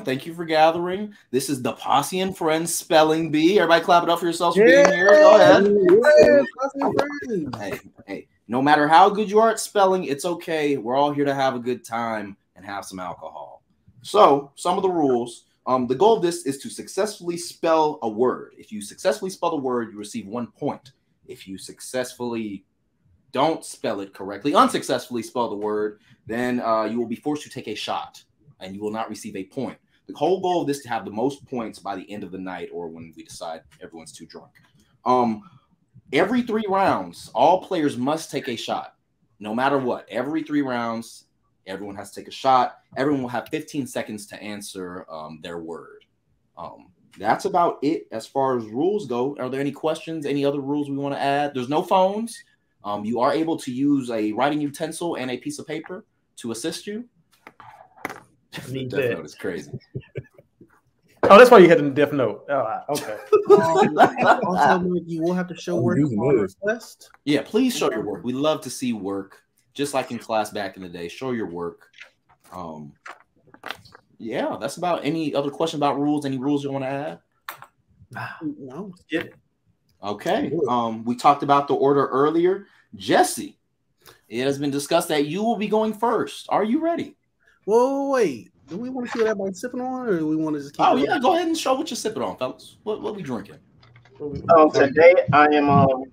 right. Hello, everyone. Thank you for gathering. This is the Posse and Friends Spelling Bee. Everybody clap it up for yourselves for being here. Go ahead. Hey, hey, no matter how good you are at spelling, it's okay. We're all here to have a good time and have some alcohol. So, some of the rules. Um, the goal of this is to successfully spell a word. If you successfully spell the word, you receive one point. If you successfully don't spell it correctly, unsuccessfully spell the word, then uh, you will be forced to take a shot and you will not receive a point. The whole goal of this is to have the most points by the end of the night or when we decide everyone's too drunk. Um, every three rounds, all players must take a shot, no matter what. Every three rounds, everyone has to take a shot. Everyone will have 15 seconds to answer um, their word. Um, that's about it as far as rules go. Are there any questions? Any other rules we want to add? There's no phones. Um, you are able to use a writing utensil and a piece of paper to assist you. Need Death that. Note is crazy. Oh, that's why you had the death note. Oh, okay. Um, also, you will have to show work using on this. request. Yeah, please show your work. We love to see work, just like in class back in the day. Show your work. Um, yeah, that's about any other question about rules. Any rules you want to add? No, Get it. Okay. Um, we talked about the order earlier. Jesse, it has been discussed that you will be going first. Are you ready? Whoa, wait. Do we want to see what everybody's sipping on, or do we want to just keep? Oh it yeah, go ahead and show what you're sipping on, fellas. What what we drinking? Um, today I am um,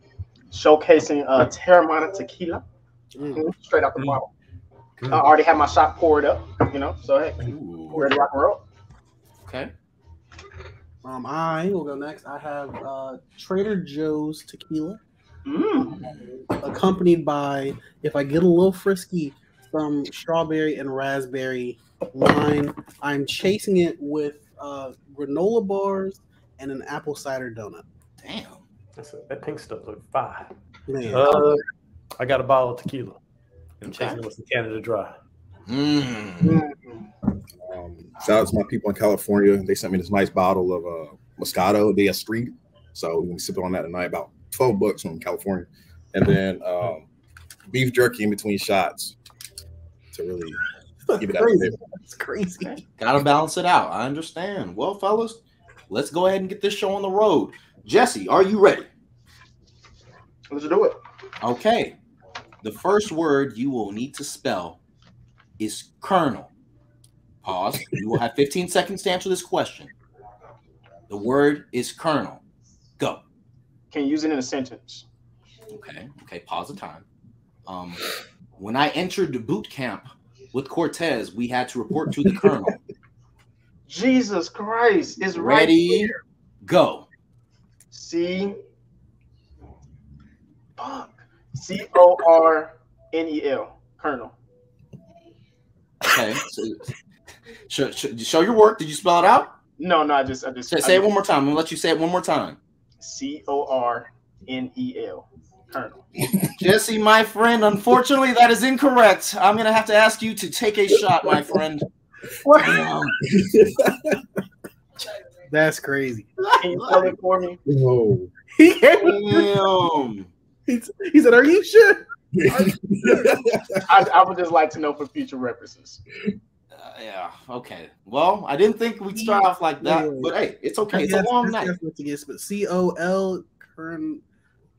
showcasing uh, Teremana tequila, Mm. straight out the bottle. Mm. I already have my shot poured up, you know, so hey, Ooh, ready to rock and roll. okay. Um, I will go next. I have uh, Trader Joe's tequila, Mm. accompanied by, if I get a little frisky, some strawberry and raspberry wine. I'm chasing it with uh, granola bars and an apple cider donut. Damn. That's a, that pink stuff look fire. Man, Uh, I got a bottle of tequila. I'm Okay. chasing it with some Canada Dry. Mm. Mm. Um, shout out to my people in California. They sent me this nice bottle of uh, Moscato de Street. So we can sip on that tonight, about 12 bucks from California. And then um, beef jerky in between shots to really give it that crazy. It's crazy. Gotta balance it out. I understand. Well, fellas, let's go ahead and get this show on the road. Jesse, are you ready? Let's do it. Okay. The first word you will need to spell is colonel. Pause. You will have 15 seconds to answer this question. The word is colonel. Go. Can you use it in a sentence? Okay. Okay. Pause the time. Um, when I entered the boot camp with Cortez, we had to report to the colonel. Jesus Christ, right Ready? here. Go. C. Fuck. C O R N E L. Colonel. Okay. So, show, show, show your work. Did you spell it out? No, no, I just, I just Say, say it one more time. I'm gonna let you say it one more time. C O R N E L. Colonel. Jesse, my friend, unfortunately, that is incorrect. I'm gonna have to ask you to take a shot, my friend. Damn. That's crazy. Can you spell it for me? Whoa. He, gave me- Damn. he he said, "Are you sure?" I, I would just like to know for future references. Uh, yeah. Okay. Well, I didn't think we'd start off like that, but hey, it's okay. It's a long night. To get, but C O L Kern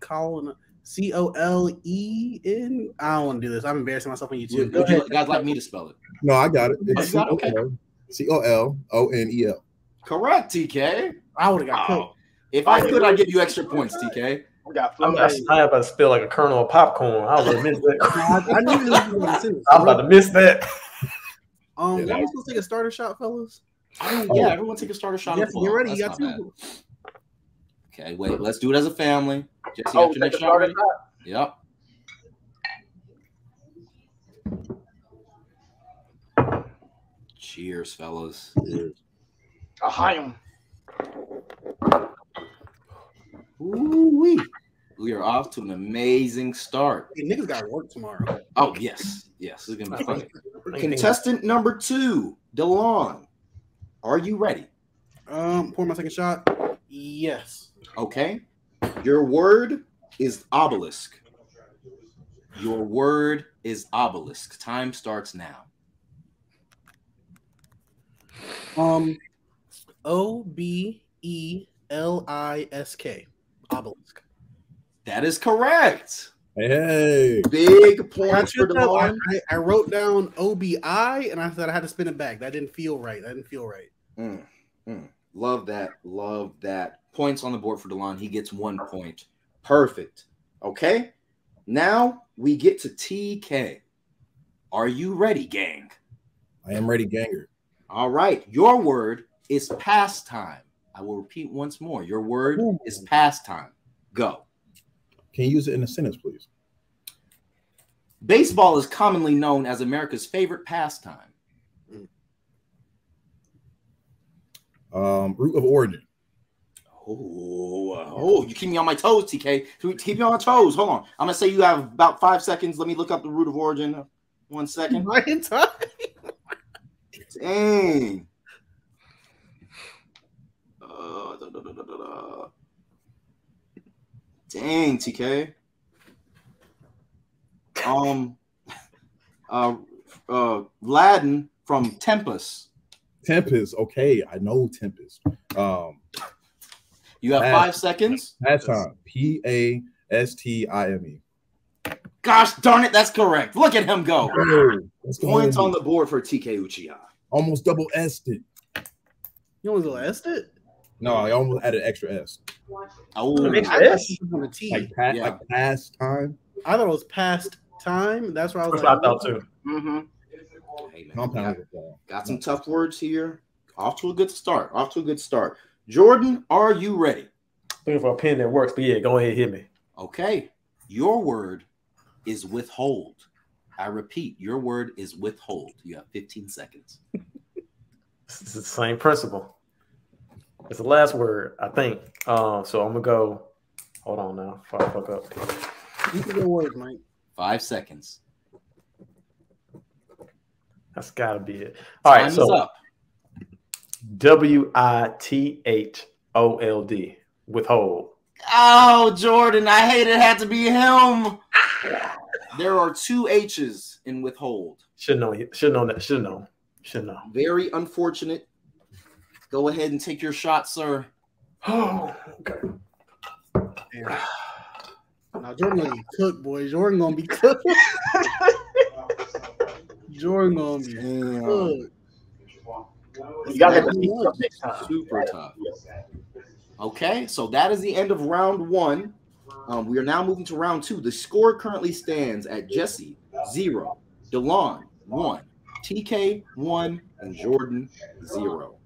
Colin C O L E N. I don't want to do this. I'm embarrassing myself on YouTube. Would, would you guys like me to spell it? No, I got it. Oh, It's you got it? Okay. C O L O N E L. Correct, TK. I would have got Oh, if I could, I'd give you extra points, TK. We got I'm, flambe. I, I about to spill like a kernel of popcorn. I was about to miss that. I, I knew this was gonna. I was about to miss that. Um, Yeah, y'all supposed to take a starter shot, fellas? I mean, Oh. yeah, everyone take a starter shot. Jeff, of full. get ready. You got two. bad. Okay, wait. Let's do it as a family. Jesse, Oh, got your next shot starter ready? shot? Yep. Cheers, fellas. Ahayim. Ooh-wee. We are off to an amazing start. Hey, niggas got to work tomorrow. Oh, yes. Yes, it's going to be funny. Contestant number two, Delon. Are you ready? Um, pour my second shot. Yes. Okay. Your word is obelisk. Your word is obelisk. Time starts now. Um, O B E L I S K. Obelisk. That is correct. Hey, Big I, points for took that- I, Delon. I- I wrote down O B I and I said I had to spin it back. That didn't feel right. That didn't feel right. Mm, mm. Love that. Love that. Points on the board for Delon. He gets one point. Perfect. Okay. Now we get to TK. Are you ready, gang? I am ready, Ganger. All right. Your word is pastime. I will repeat once more. Your word Ooh. is pastime. Go. Can you use it in a sentence, please? Baseball is commonly known as America's favorite pastime. Um, root of origin. Oh, oh, you keep me on my toes, TK. Keep me on my toes. Hold on. I'm gonna say you have about five seconds. Let me look up the root of origin. One second. My entire Dang. Uh, da, da, da, da, da, da. Dang, TK. Um, uh, uh, Laden from Tempest. Tempest. Okay, I know Tempest. Um, You have five seconds. that time. P A S T I M E. Gosh darn it, that's correct. Look at him go. Let's. Points on the board for TK Uchiha. almost double S it. You almost last it? No, I almost added extra S. Oh, It makes I it on the T. Like, pa- Yeah. like past time. I thought it was past time. That's where I was That's like, what I thought too. Mm-hmm. Hey, man, Compound. got, got some tough words here. Off to a good start. Off to a good start. Jordan, are you ready? Looking for a pen that works, but yeah, go ahead, hit me. Okay. Your word is withhold. I repeat, your word is withhold. You have 15 seconds. It's it's the same principle. It's the last word, I think. Um, so I'm gonna go. Hold on now, before I fuck up. You can go words, Mike. Five seconds. That's gotta be it. All right, Time is so up. W I T H O L D. Withhold. Oh, Jordan, I hate it had to be him. There are two H's in withhold. Should know. Should know that. Should know. Should know. Very unfortunate. Go ahead and take your shot, sir. Oh, okay. Damn. Now Jordan gonna be cooked, boy. Jordan gonna be cooked. Jordan gonna be cooked. You gotta hit the up next time. Super tough. Okay, so that is the end of round one. Um, we are now moving to round two. The score currently stands at Jesse zero, Delon one, TK one, and Jordan zero.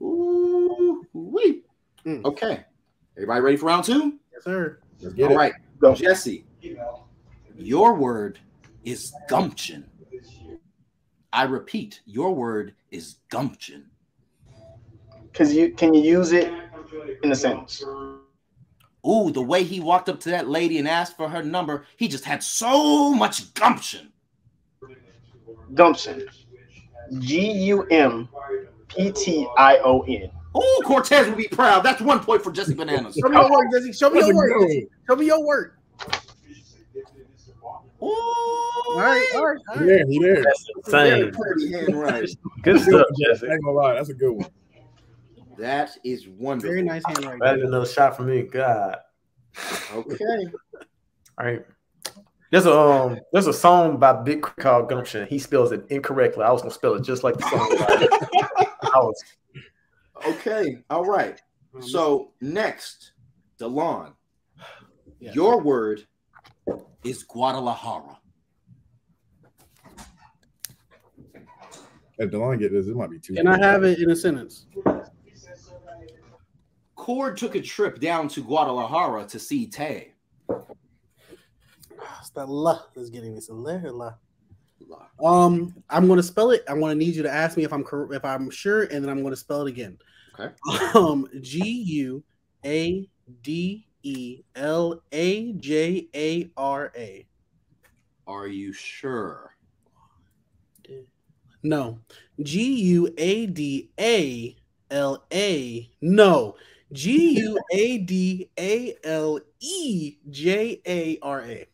Ooh, wee. Mm. Okay, everybody ready for round two? Yes, sir. Let's get All it. right, Go. Jesse, your word is gumption. I repeat, your word is gumption. Cause you can you use it in a sentence? Ooh, the way he walked up to that lady and asked for her number, he just had so much gumption. Gumption. G U M P T I O N. Ooh, Cortez would be proud. That's one point for Jesse Bananas. Show me your work, Jesse. Show me your work. Jesse. Show me your work. Ooh, All right, all right, all He right. there, he there. very Same. handwriting. Good stuff, I Jesse. ain't gonna lie, that's a good one. That is wonderful. Very nice handwriting. That's another shot for me. God. Okay. All right. There's a um there's a song by Big called Gumption. He spells it incorrectly. I was gonna spell it just like the song. I was Okay. All right. Um, So next, Delon, Yeah. your word is Guadalajara. If Delon get this, it might be too. Can I have it in a sentence? Cord took a trip down to Guadalajara to see Tay. It's that la that's getting me. It's a la la. Um, I'm gonna spell it. I'm gonna need you to ask me if I'm cor- if I'm sure, and then I'm gonna spell it again. Okay. Um, G U A D E L A J A R A. Are you sure? No, G U A D A L A. No, G U A D A L E J A R A.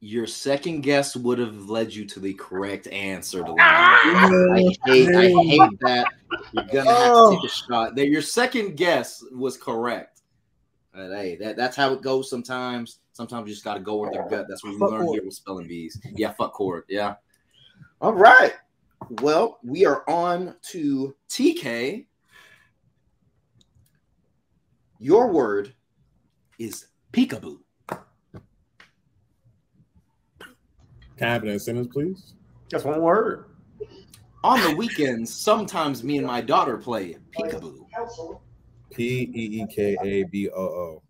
Your second guess would have led you to the correct answer. Delon. I hate, I hate that. You're gonna have to oh. take a shot. There, your second guess was correct. But hey, that, that's how it goes sometimes. Sometimes you just gotta go with your gut. That's what we Fuck learned here with spelling bees. Yeah, fuck cord. Yeah. All right. Well, we are on to TK. Your word is peekaboo. Can I have it in a sentence, please? Just one word. On the weekends, sometimes me and my daughter play peekaboo. P E E K A B O O.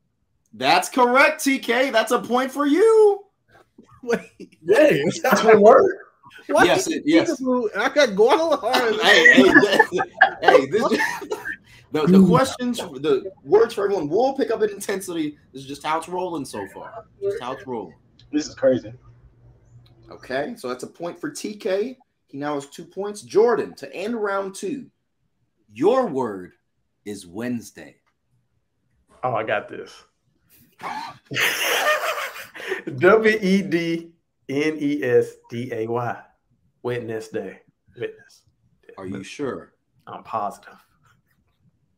That's correct, TK. That's a point for you. Wait, Yeah, That's one word. why Yes, it- yes. I got Guadalajara. hey, hey, th- hey, this the, the questions, the words for everyone will pick up in intensity. This is just how it's rolling so far. Just how it's rolling. This is crazy. Okay, so that's a point for TK. He now has two points. Jordan, to end round two, your word is Wednesday. Oh, I got this. W E D N E S D A Y. Witness day. Witness. Are you sure? I'm positive.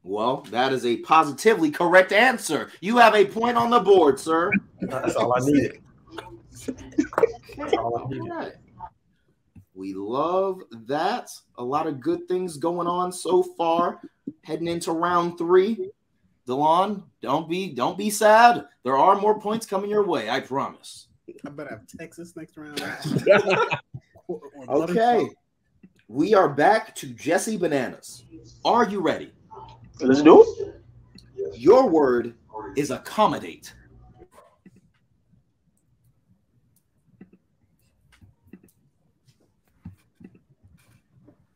Well, that is a positively correct answer. You have a point on the board, sir. That's all I needed. That's all I needed. We love that. A lot of good things going on so far. Heading into round three. Delon, don't be don't be sad. There are more points coming your way, I promise. I better have Texas next round. Or- or Okay. We are back to Jesse Bananas. Are you ready? Let's do it. Your word is accommodate.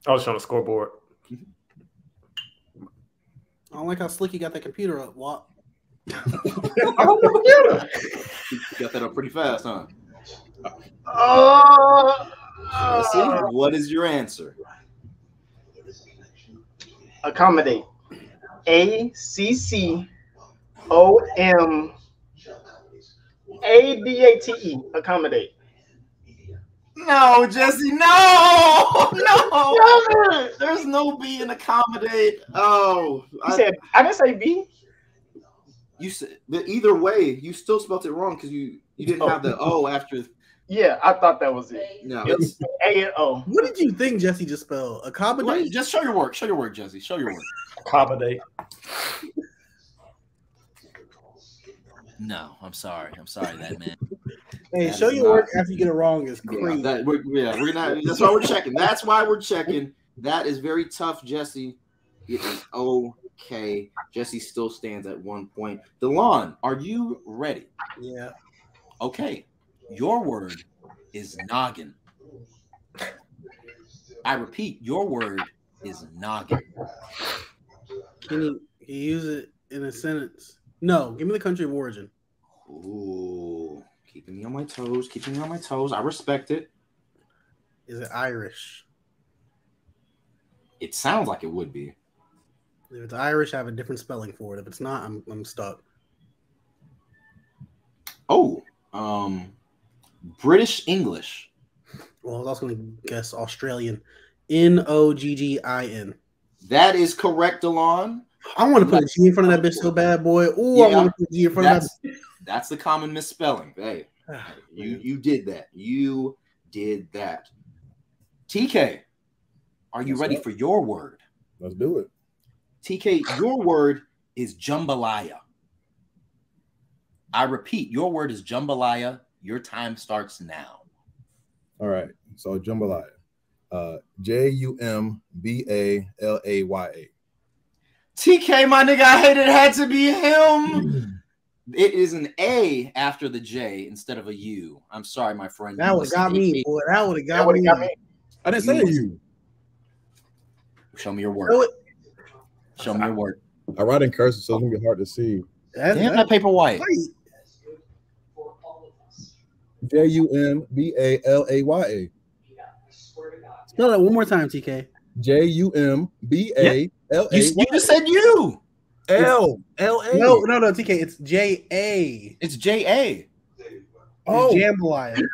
I was on the scoreboard. I don't like how slick you got that computer up. What? You got that up pretty fast, huh? Uh, Let's see. What is your answer? accommodate. A C C O M A D A T E. Accommodate. No, Jesse, no, no. There's no B in accommodate. Oh, You I, said I didn't say B. you said, but either way, you still spelled it wrong because you you didn't have the oh. O after. Yeah, I thought that was it. No, It's A and O. What did you think Jesse just spelled? Wait, Accommodate? just show your work. Show your work, Jesse. Show your work. Accommodate. No, I'm sorry. I'm sorry, that man. Hey, That show your not- work after you get it wrong is Yeah, that, we're, yeah, we're not. That's why we're checking. That's why we're checking. That is very tough, Jesse. It is okay. Jesse still stands at one point. Delon, are you ready? yeah. Okay, your word is noggin. I repeat, your word is noggin. Can you, can you use it in a sentence? No, give me the country of origin. Ooh, keeping me on my toes, keeping me on my toes. I respect it. Is it Irish? It sounds like it would be. If it's Irish, I have a different spelling for it. If it's not, I'm I'm stuck. Oh, um, British English. Well, I was also going to guess Australian. N O G G I N. That is correct, Delon. I want to put a G in front of that bitch so bad, boy. Ooh, I want to put a G in front of That's that's the common misspelling. Hey, you you did that. You did that. TK, are you ready for your word? Let's do it. TK, your word is jambalaya. I repeat, your word is jambalaya. Your time starts now. All right. So jambalaya. Uh, J U M B A L A Y A. TK, my nigga, I hate it had to be him. It is an A after the J instead of a U. I'm sorry, my friend. That You would got me, boy. That would have That got me. got me. I didn't say you. Show me your work. word. it? Show me your work. I write in cursive, so it's gonna be hard to see. That's, Damn that paper white. right. J U M B A L A Y A. Spell that one more time, TK. J U M B A L A You, you just said you. L L A. No, no, no, TK. It's J A. It's J A. Oh, Jambalaya.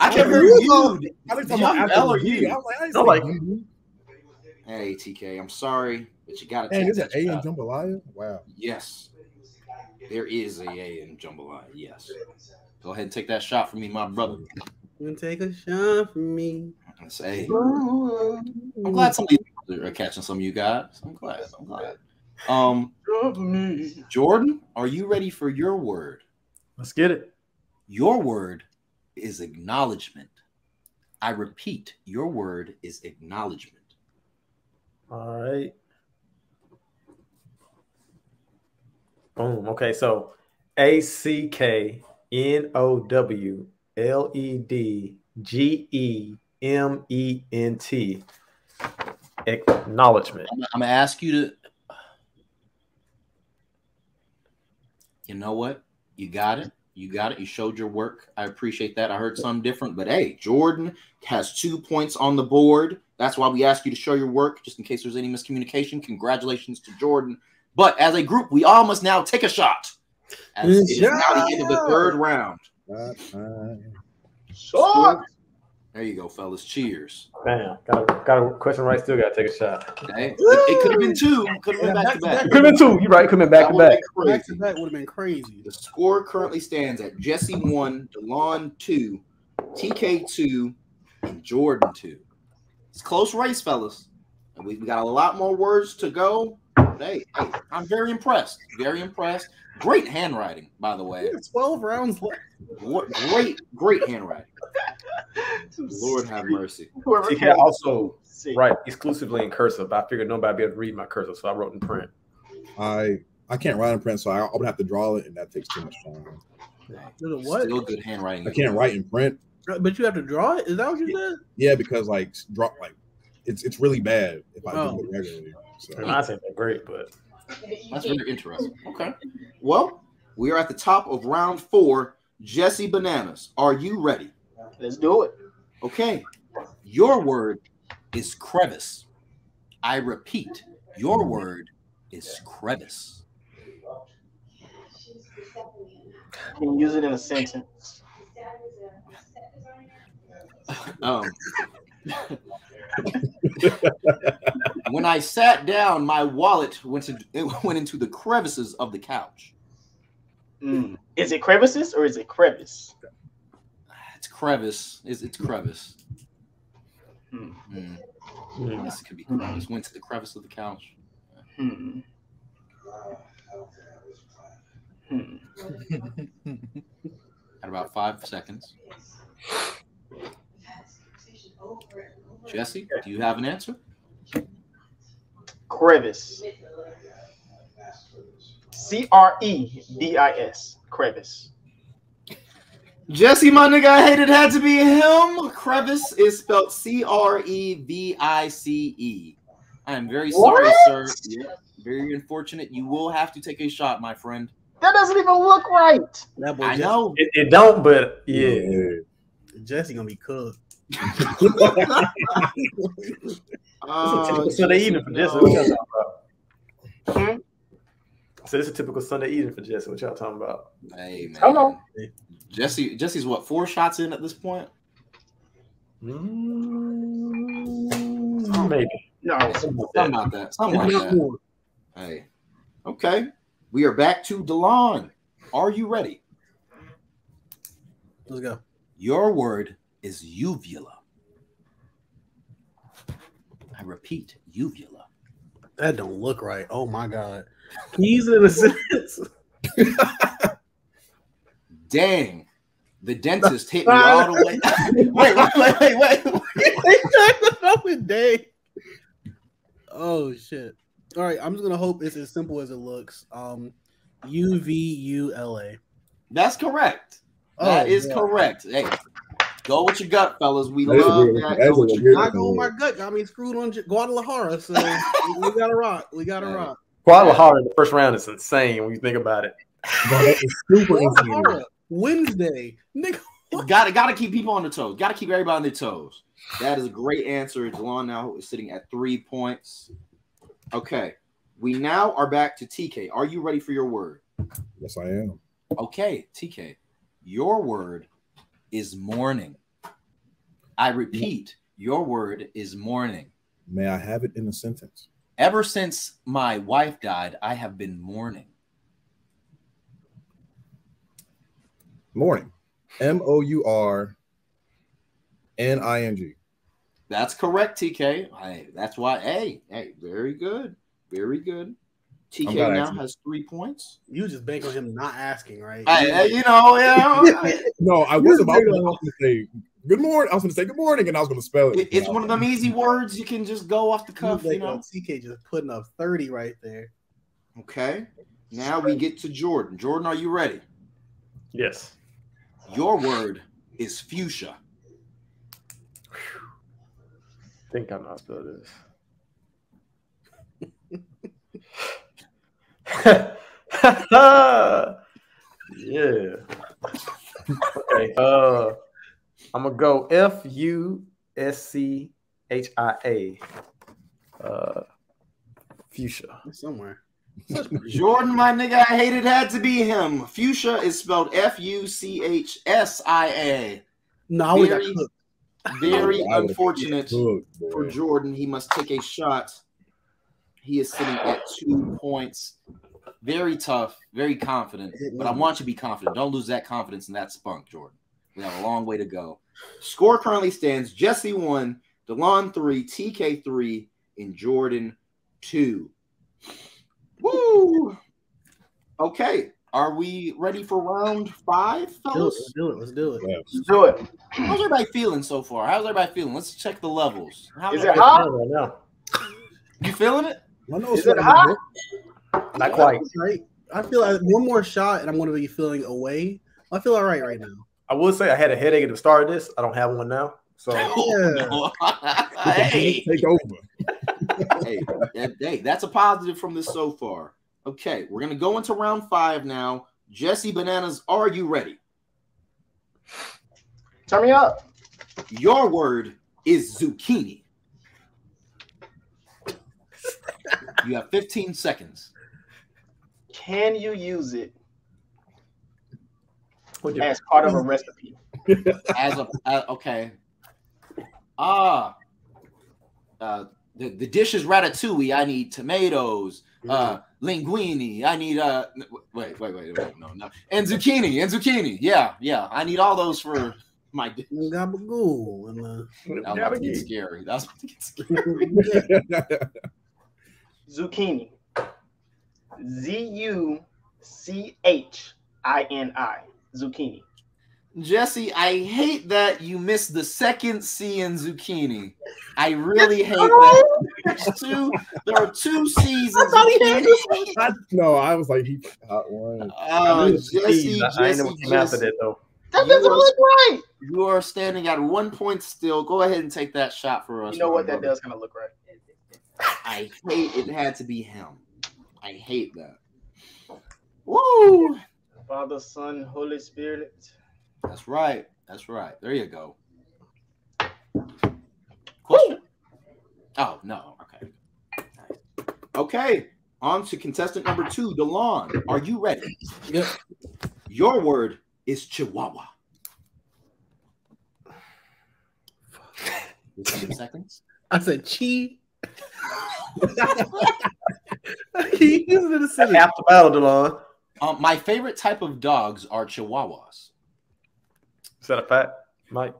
I can hear you you. I was Young talking about Bell or after the you? D. I was like, I didn't I'm say like- Hey, TK, I'm sorry, but you gotta Hey, take there's an that A in jambalaya. Wow. Yes. There is a A in jambalaya. Yes. Go ahead and take that shot for me, my brother. You can take a shot for me. Let's say, I'm glad some of you are catching some of you guys. I'm glad. I'm glad. Um, Jordan, are you ready for your word? Let's get it. Your word is acknowledgement. I repeat, your word is acknowledgement. All right. Boom. Okay, so A C K N O W L E D G E M E N T. Acknowledgement. I'm, I'm gonna ask you to. You know what? You got it. You got it. You showed your work. I appreciate that. I heard something different, but hey, Jordan has two points on the board. That's why we ask you to show your work, just in case there's any miscommunication. Congratulations to Jordan. But as a group, we all must now take a shot. As it is now the end of the third round. That time. Short. There you go, fellas. Cheers. Bam. Got a, got a question right. Still got to take a shot. Okay. It, it could have been two. Could have been back to back. Could have been two. You're right. Could have been back to That would've back. been Back crazy. to back would have been crazy. The score currently stands at Jesse one, Delon two, TK two, and Jordan two. It's a close race, fellas. And we we got a lot more words to go. But hey, hey, I'm very impressed. Very impressed. Great handwriting, by the way. It's 12 rounds left. What great, great handwriting. Lord have mercy. Whoever TK can also see. right exclusively in cursive. I figured nobody would be able to read my cursive, so I wrote in print. I I can't write in print, so I, I would have to draw it, and that takes too much time. There's what? Still good handwriting. I can't write in print. Uh, but you have to draw it? Is that what you said? Yeah, because like draw like it's it's really bad if I Oh. do it regularly. So And I think they're great, but That's very interesting. Okay. Well, we are at the top of round four. Jesse Bananas, are you ready? Let's do it. Okay. Your word is crevice. I repeat, your word is crevice. Can you use it in a sentence? Um, when I sat down, my wallet went to it went into the crevices of the couch. Mm. Is it crevices or is it crevice? It's crevice. It's, it's crevice. Hmm. Hmm. hmm. I guess it could be crevice. Went to the crevice of the couch. Hmm. Hmm. At about five seconds. Jesse, do you have an answer? Crevice. C R E V I S. Crevice. Jesse, my nigga, I hate it had to be him. Crevice is spelled C R E V I C E. I am very sorry, What? sir. Yeah, very unfortunate. You will have to take a shot, my friend. That doesn't even look right. That boy I Jesse, know. It, it don't, but yeah. Jesse gonna be cooked. It's a Uh, typical Sunday evening for Jesse. What y'all talking about? So it's a typical Sunday evening for Jesse. What y'all talking about? Hey man. Come on. Jesse. Jesse's what? Four shots in at this point. Mm, maybe. No. Something about that. Something like that. Hey. Okay. We are back to Delon. Are you ready? Let's go. Your word is uvula. I repeat, uvula. That don't look right. Oh my god. Can you use it in a sentence? Dang. The dentist hit me all the way. wait, wait, wait, wait, wait. day. Oh shit. All right, I'm just gonna hope it's as simple as it looks. Um, U V U L A. That's correct. That Oh, is yeah. correct. Hey, go with your gut, fellas. We That's love weird- that. that's Go a with your weird- gut. I go with my gut. Got me screwed on Guadalajara, so we gotta rock. We gotta Hey. rock. Guadalajara in the first round is insane when you think about it. That is super insane. Wednesday, nigga. Got to got to keep people on their toes. Got to keep everybody on their toes. That is a great answer. Delon now is sitting at three points. Okay, we now are back to TK. Are you ready for your word? Yes, I am. Okay, TK, your word is morning. I repeat, your word is morning. May I have it in a sentence? Ever since my wife died, I have been mourning. Morning. M O U R N I N G. That's correct, TK. I, that's why. Hey, hey, very good, very good. I'm TK now asked has three points. You just bank on him not asking, right? I, I- you know, you know, No, I was about to, I was gonna say good morning. I was going to say good morning, and I was going to spell it. it- it's one of them easy words you can just go off the cuff. You know. TK just putting up 30 right there. Okay. Now we get to Jordan. Jordan, are you ready? Yes. Your word is fuchsia. I think I am how to spell this. Yeah. Okay. Uh, I'm gonna go F U S C H I A. Uh, fuchsia. Somewhere. Jordan, my nigga, I hated it had to be him. Fuchsia is spelled F U C H S I A. No, we got Very- Very unfortunate Good, for Jordan. He must take a shot. He is sitting at two points. Very tough, very confident. But I want you to be confident. Don't lose that confidence and that spunk, Jordan. We have a long way to go. Score currently stands Jesse one, Delon three, TK three, and Jordan two. Woo! Okay, are we ready for round five, Do it, let's do it. Let's do it. Let's do it. How's everybody feeling so far? How's everybody feeling? Let's check the levels. How Is it hot? Right now. You feeling it? I know Is it's it not hot? good. Not quite. Right? I feel like one more shot and I'm going to be feeling away. I feel all right right now. I would say I had a headache at the start of this. I don't have one now. So hey, Take over. hey, that- hey, that's a positive from this so far. Okay, we're gonna go into round five now. Jesse Bananas, are you ready? Turn me up. Your word is zucchini. You have 15 seconds. Can you use it you- as part of a recipe? As a uh, okay. Ah, uh, the, the dish is ratatouille. I need tomatoes, uh, linguine. I need uh, wait, wait, wait, wait, no, no, and zucchini, and zucchini. Yeah, yeah. I need all those for my. di- Gabagool. And, uh, That was about to get scary. That was about to get scary. Zucchini. Z U C H I N I. Zucchini. Jesse, I hate that you missed the second C in zucchini. I really hate oh! that. There's two, there are two C's in zucchini. I, no, I was like, he got one. Oh, Jesse, I ain't know Jesse, what came after Jesse. that though. That You doesn't are- look right. You are standing at one point still. Go ahead and take that shot for us. You know what? That does kind of look right. I hate it had to be him. I hate that. Woo! Father, Son, Holy Spirit. That's right. That's right. There you go. Question? Oh no. Okay. Nice. Okay. On to contestant number two, Delon. Are you ready? Yep. Your word is Chihuahua. seconds. I said chi. he used it in the city. Half the battle, Delon. Um, my favorite type of dogs are Chihuahuas. Is that a fact, Mike?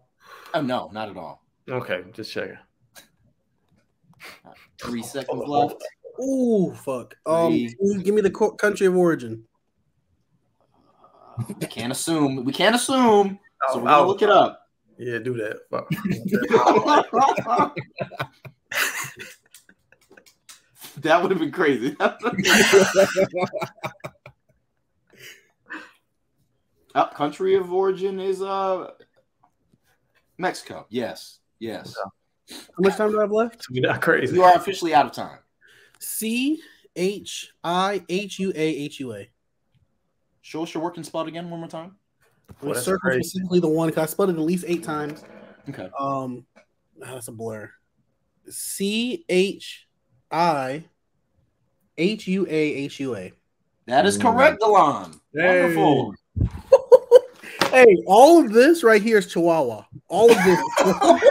Oh no, not at all. Okay, just checking. Three seconds left. Ooh, fuck. Um, Three. give me the co- country of origin. Uh, we can't assume. We can't assume. So we're gonna look it up. Yeah, do that. Fuck. that would have been crazy. Up country of origin is uh Mexico. Yes, yes. How much time do I have left? We're not crazy. You are officially out of time. C H I H U A H U A. Show us your working spot again one more time. Well, Circle crazy. specifically the one because I spelled it at least eight times. Okay. Um, ah, that's a blur. C H I H U A H U A. That is correct, Delon. Hey. Wonderful. hey, all of this right here is Chihuahua. All of this.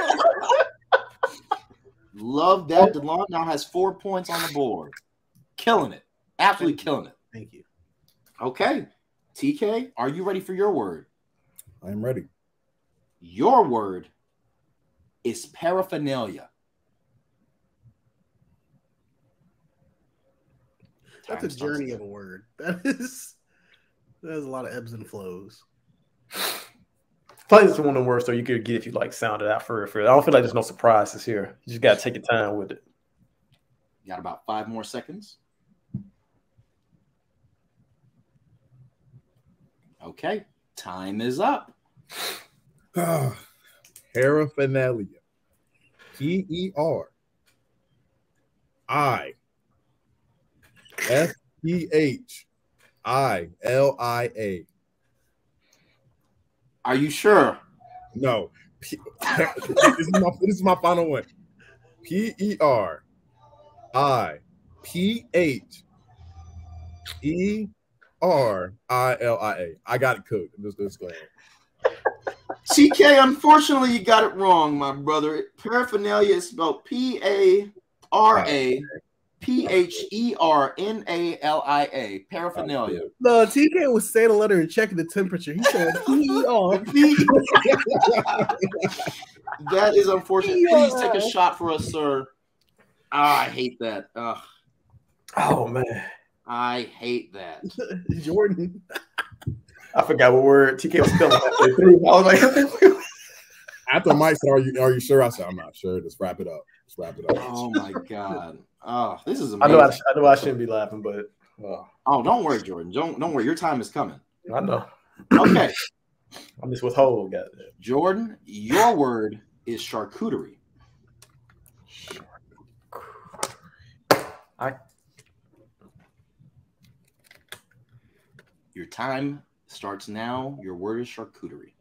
Love that. Delon now has four points on the board. Killing it. Absolutely killing it. Thank you. Okay. TK, are you ready for your word? I'm ready. Your word is paraphernalia. That's a journey now. of a word. That is there's a lot of ebbs and flows. Play this one of the worst so you could get if you like sound it out for real. For real. I don't feel like there's no surprises here. You just gotta take your time with it. You got about five more seconds. Okay. Time is up. Paraphernalia. P E R I F P H I L I A. Are you sure? No. P- this, is my, this is my final one. P E R I P H E R I L I A. I got it cooked. Let's, go ahead. TK, unfortunately, you got it wrong, my brother. Paraphernalia is spelled P A R A P H E R N A L I A. Paraphernalia. No, TK was saying a letter and checking the temperature. He said P-E-R. that is unfortunate. Please take a shot for us, sir. Ah, I hate that. Ugh, Oh man. I hate that. Jordan. I forgot what word TK was spelling that day. I was like, After Mike said, "Are you are you sure?" I said, "I'm not sure." Just wrap it up. Just wrap it up. Oh my god. Oh, this is I know I. I know I shouldn't be laughing, but uh, Oh, don't worry, Jordan. Don't don't worry. Your time is coming. I know. Okay, I'm just withhold, got it. Jordan. Your word is charcuterie. I Your time starts now. Your word is charcuterie.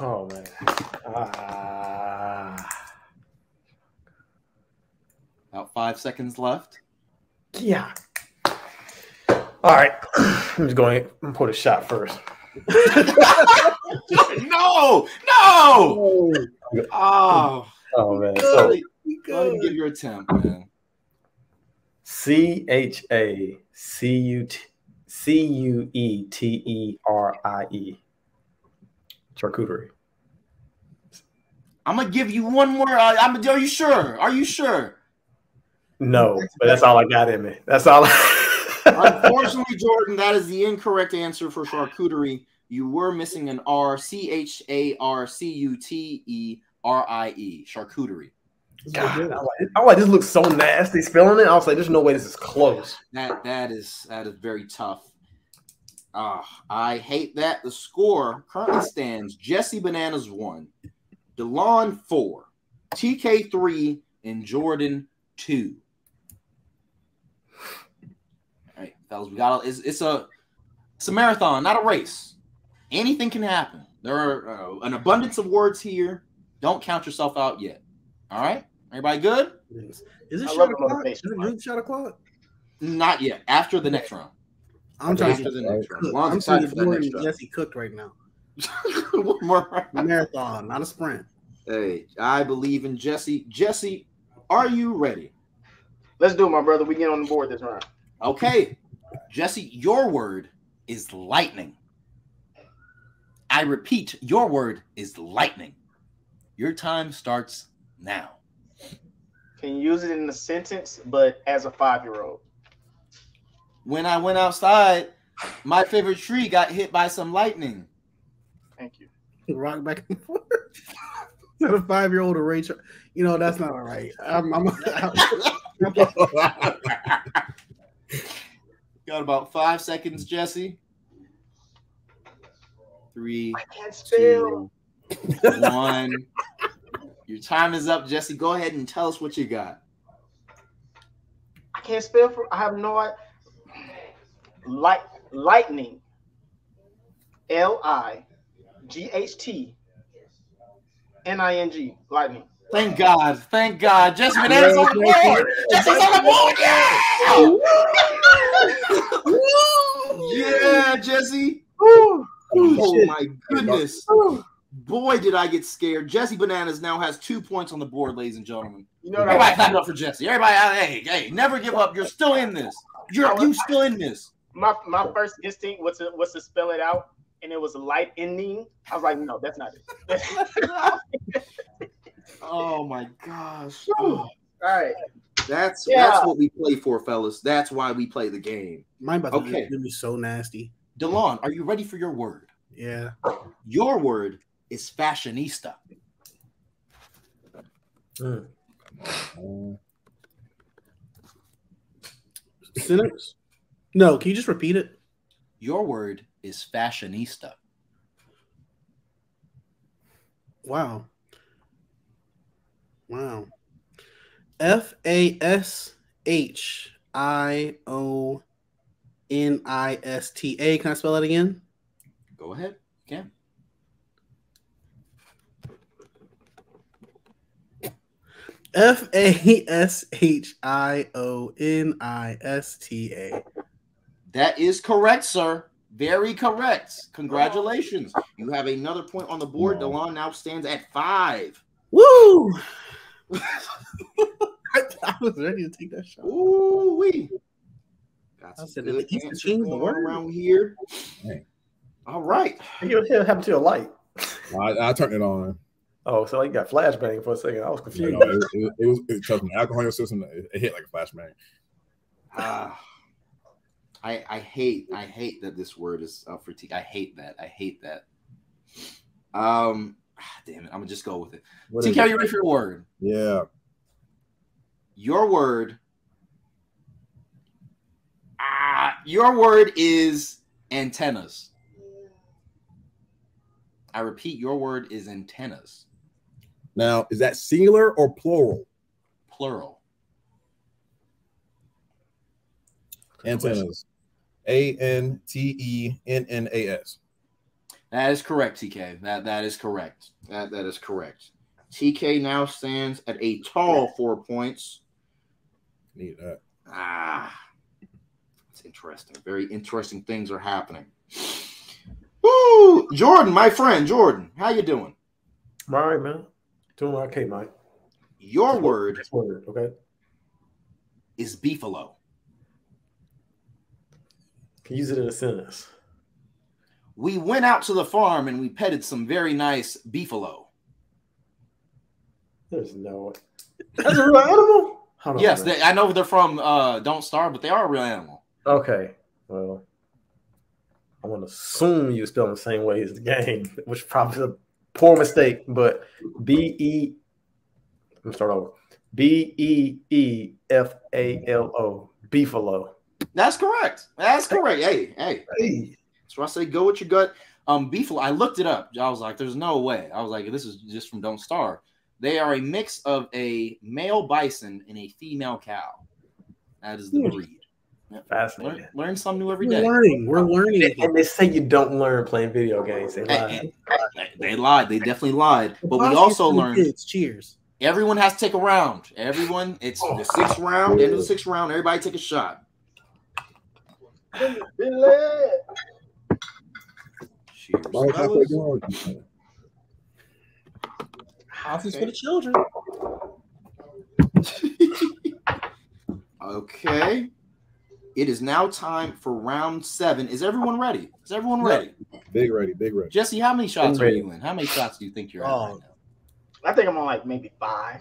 Oh man. Ah. About five seconds left. yeah. All right. I'm just going to put a shot first. no, no. Oh, Oh man. go So ahead go ahead and give your attempt, man. C H A C U T C U E T E R I E. Charcuterie. I'm gonna give you one more. Uh, I'm. Are you sure? Are you sure? No, but that's all I got in me. That's all. I... Unfortunately, Jordan, that is the incorrect answer for charcuterie. You were missing an R. C H A R C U T E R I E. Charcuterie. God, I'm like, I'm like, this looks so nasty spelling it. I was like, there's no way this is close. That that is that is very tough. Ah, I hate that. The score currently stands: Jesse Bananas one, Delon four, TK three, and Jordan two. All right, fellas, we got. It's, it's a it's a marathon, not a race. Anything can happen. There are uh, an abundance of words here. Don't count yourself out yet. All right, everybody good? Is it I shot love o'clock? Is it Mike. really shot o'clock? Not yet. After the next round. I'm trying to the next round. cooked. I'm trying to for that Jordan. Jesse cooked right now. One more. Marathon, not a sprint. Hey, I believe in Jesse. Jesse, are you ready? Let's do it, my brother. We get on the board this round. Okay. Jesse, your word is lightning. I repeat, your word is lightning. Your time starts now. Can you use it in a sentence, but as a five year old? When I went outside, my favorite tree got hit by some lightning. Thank you. Rock back and forth. Instead of five year old or Rachel, you know that's not all right. I'm, I'm, i Got about five seconds, Jesse. Three, I can't two, one. Your time is up, Jesse. Go ahead and tell us what you got. I can't spell for. I have no idea. Light, lightning. L I G H T N I N G. Lightning. Thank God. Thank God. Jesse Bananas on the board. Jesse's on the board. Yeah. yeah, Jesse. Woo. Oh my goodness. Boy, did I get scared. Jesse Bananas now has two points on the board, ladies and gentlemen. You know Everybody clap that it up for Jesse. Everybody, uh, hey, hey, never give up. You're still in this. You're you still in this. My my first instinct was to was to spell it out, and it was a light ending. I was like, no, that's not it. Oh my gosh. Oh, All right. that's Yeah. that's what we play for, fellas. That's why we play the game. Mine about to Okay. be be so nasty. Delon, are you ready for your word? Yeah. Your word is fashionista. Mm. Sentence? No, can you just repeat it? Your word is fashionista. Wow. Wow. F A S H I O N I S T A. Can I spell that again? Go ahead. You can. F A S H I O N I S T A. That is correct, sir. Very correct. Congratulations. You have another point on the board. Wow. Delon now stands at five. Woo! I, I was ready to take that shot. Ooh wee. Got I some said, good did the East answers change the going around here. Dang. All right. What the hell happened to your light? I, I turned it on. Oh, so you got flashbang for a second. I was You confused. know, it, it, it was it, trust me, alcohol in your system, it, it hit like a flashbang. Ah. I I hate I hate that this word is up for T. I hate that. I hate that. Um, ah, damn it. I'm gonna just go with it. What TK, are you ready for your word? Yeah. Your word. Ah, your word is antennas. I repeat, your word is antennas, Now, is that singular or plural? plural. Antennas. A N T E N N A S. That is correct, TK. That that is correct. That that is correct. TK now stands at a tall four points. Need that. Ah, it's interesting. Very interesting things are happening. Woo! Jordan, my friend, Jordan, how you doing? I'm all right, man. Doing okay, Mike. Your word word, okay? is beefalo. Can you use it in a sentence. We went out to the farm and we petted some very nice beefalo. There's no. That's a real animal. Hold on, Yes, man. they, I know they're from uh, Don't Starve, but they are a real animal. Okay. Well, I'm gonna assume you spell them the same way as the game, which probably is probably a poor mistake. But B E. Let me start over. B E E F A L O. Beefalo. That's correct. That's correct. Hey, hey, Hey. So I say go with your gut. Um, beefalo. I looked it up. I was like, "There's no way." I was like, "This is just from Don't Starve." They are a mix of a male bison and a female cow. That is the Hmm. breed. Learn, Fascinating. learn learn, something new every We're learning. We're learning. And they say you don't learn playing video games. They Hey, lie. hey, hey, they lied. They definitely lied. But we also learned Kids. Cheers. everyone has to take a round. Everyone, it's the sixth round. End of the sixth round. Everybody take a shot. Billy. Cheers. Why was I fellas. doing? House for the children. Okay. It is now time for round seven. Is everyone ready? Is everyone ready? Big ready, big ready. Jesse, how many shots I'm are ready. you in? How many shots do you think you're at Oh. right now? I think I'm on like maybe five,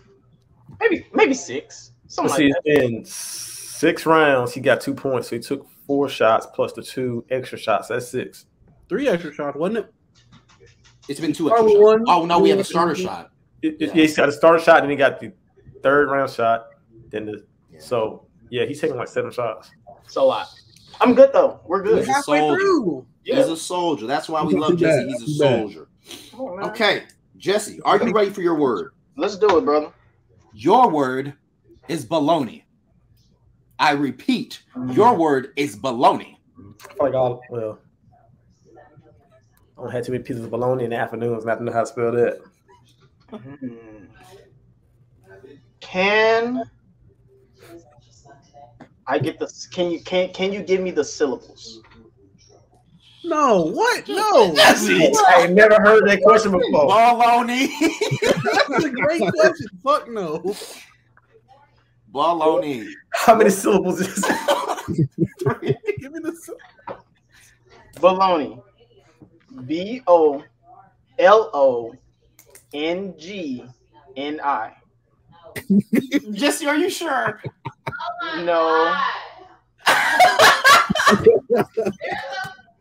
maybe maybe six, something Let's see, like it's that. been six rounds. He got two points. So he took four shots plus the two extra shots. That's six. Three extra shots, wasn't it? It's been two Oh, extra shots. one. Oh no, we have a One. starter shot. It, it- Yeah. yeah, he's got a starter shot, then he got the third round shot. Then the Yeah. so yeah, he's taking like seven shots. So uh, I'm good though. We're good. He's a Halfway soldier. through. Yeah. He's a soldier. That's why we love too Jesse. bad, He's a too soldier. On. Okay, Jesse, are you ready for your word? Let's do it, brother. Your word is baloney. I repeat, your word is baloney. I feel like all well. I don't have too many pieces of bologna in the afternoons not to know how to spell that. Mm. Can I get the? Can you can can you give me the syllables? No, what? No. Jesse. I ain't never heard that question before. Baloney. That's a great question. Fuck no. Baloney. How many syllables is Give me the. Baloney. B O L O N G N I. Jesse, are you sure? No. There's a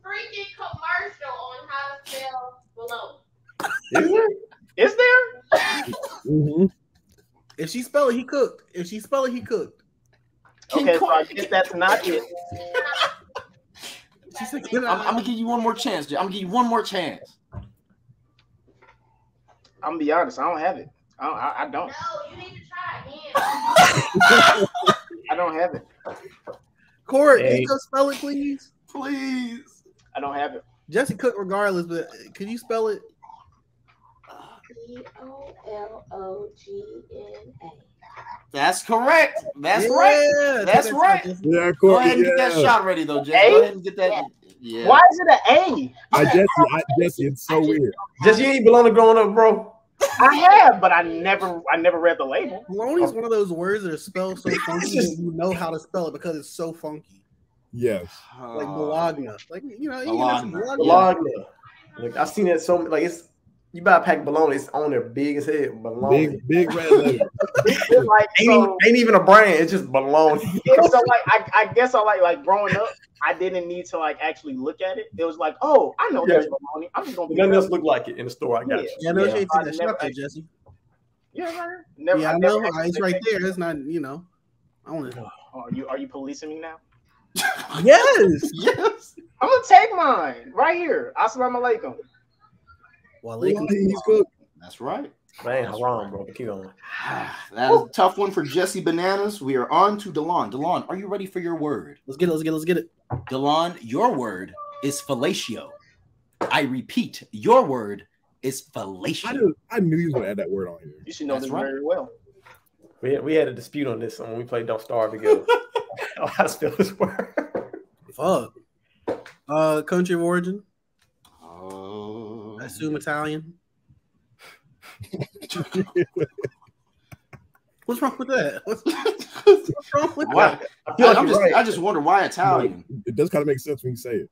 freaking commercial on how to spell baloney. Is there? Is there? Mhm. If she spell it, he cooked. If she spell it, he cooked. King Okay, so I guess that's not it. She said, I'm, I'm gonna give you one more chance. Jay. I'm gonna give you one more chance. I'm gonna be honest. I don't have it. I don't. I, I don't. No, you need to try again. I don't have it. Court, Hey. can you spell it, please? Please. I don't have it. Jesse cooked regardless, but can you spell it? B O L O G N A. That's correct. That's Yeah, right. take That's that right. shot, Jesse. Yeah, Go ahead and get that shot ready though, Jay. Go ahead and get that. Yeah. Why is it an A? I Jesse, I Jesse, it's so weird. Just you ain't belong to growing up, bro. I have, but I never. I never read the label. Bologna is one of those words that are spelled so funky that you know how to spell it because it's so funky. Yes. Like Bologna. Like you know, you know, Bologna. Bologna. Bologna. Like I've seen it so like it's you buy a pack of bologna, it's on there big as hell. Bologna. Big, big red letter. It's like Ain't, so. even, ain't even a brand, it's just bologna. Yeah, so like I, I guess I like like growing up, I didn't need to like actually look at it. It was like, oh, I know Yeah. that's baloney. I'm just gonna be Nothing else look like it in the store. I got Yeah. you. Yeah, I know Yeah, you ain't I take never there, Jesse. Yeah, right. Never, yeah, I never know. It's right there. It's not, you know. I want to. it. Oh, are you are you policing me now? Yes. Yes. I'm gonna take mine right here. Assalamu alaikum. Well, Well, he's cooked. That's right. Man, haram, bro. Keep going. That is a tough one for Jesse Bananas. We are on to Delon. Delon, are you ready for your word? let's get it. Let's get it. Let's get it. Delon, your word is fellatio. I repeat, your word is I knew, I knew you were gonna add that word on here. You should know That's this right. very well. We had, we had a dispute on this when we played Don't Starve together. on how to spell this word. Fuck. Uh, country of origin. I assume Italian. What's wrong with that? What's, what's wrong with Why? that? I feel like I'm just, right. I just wonder why Italian. It does kind of make sense when you say it.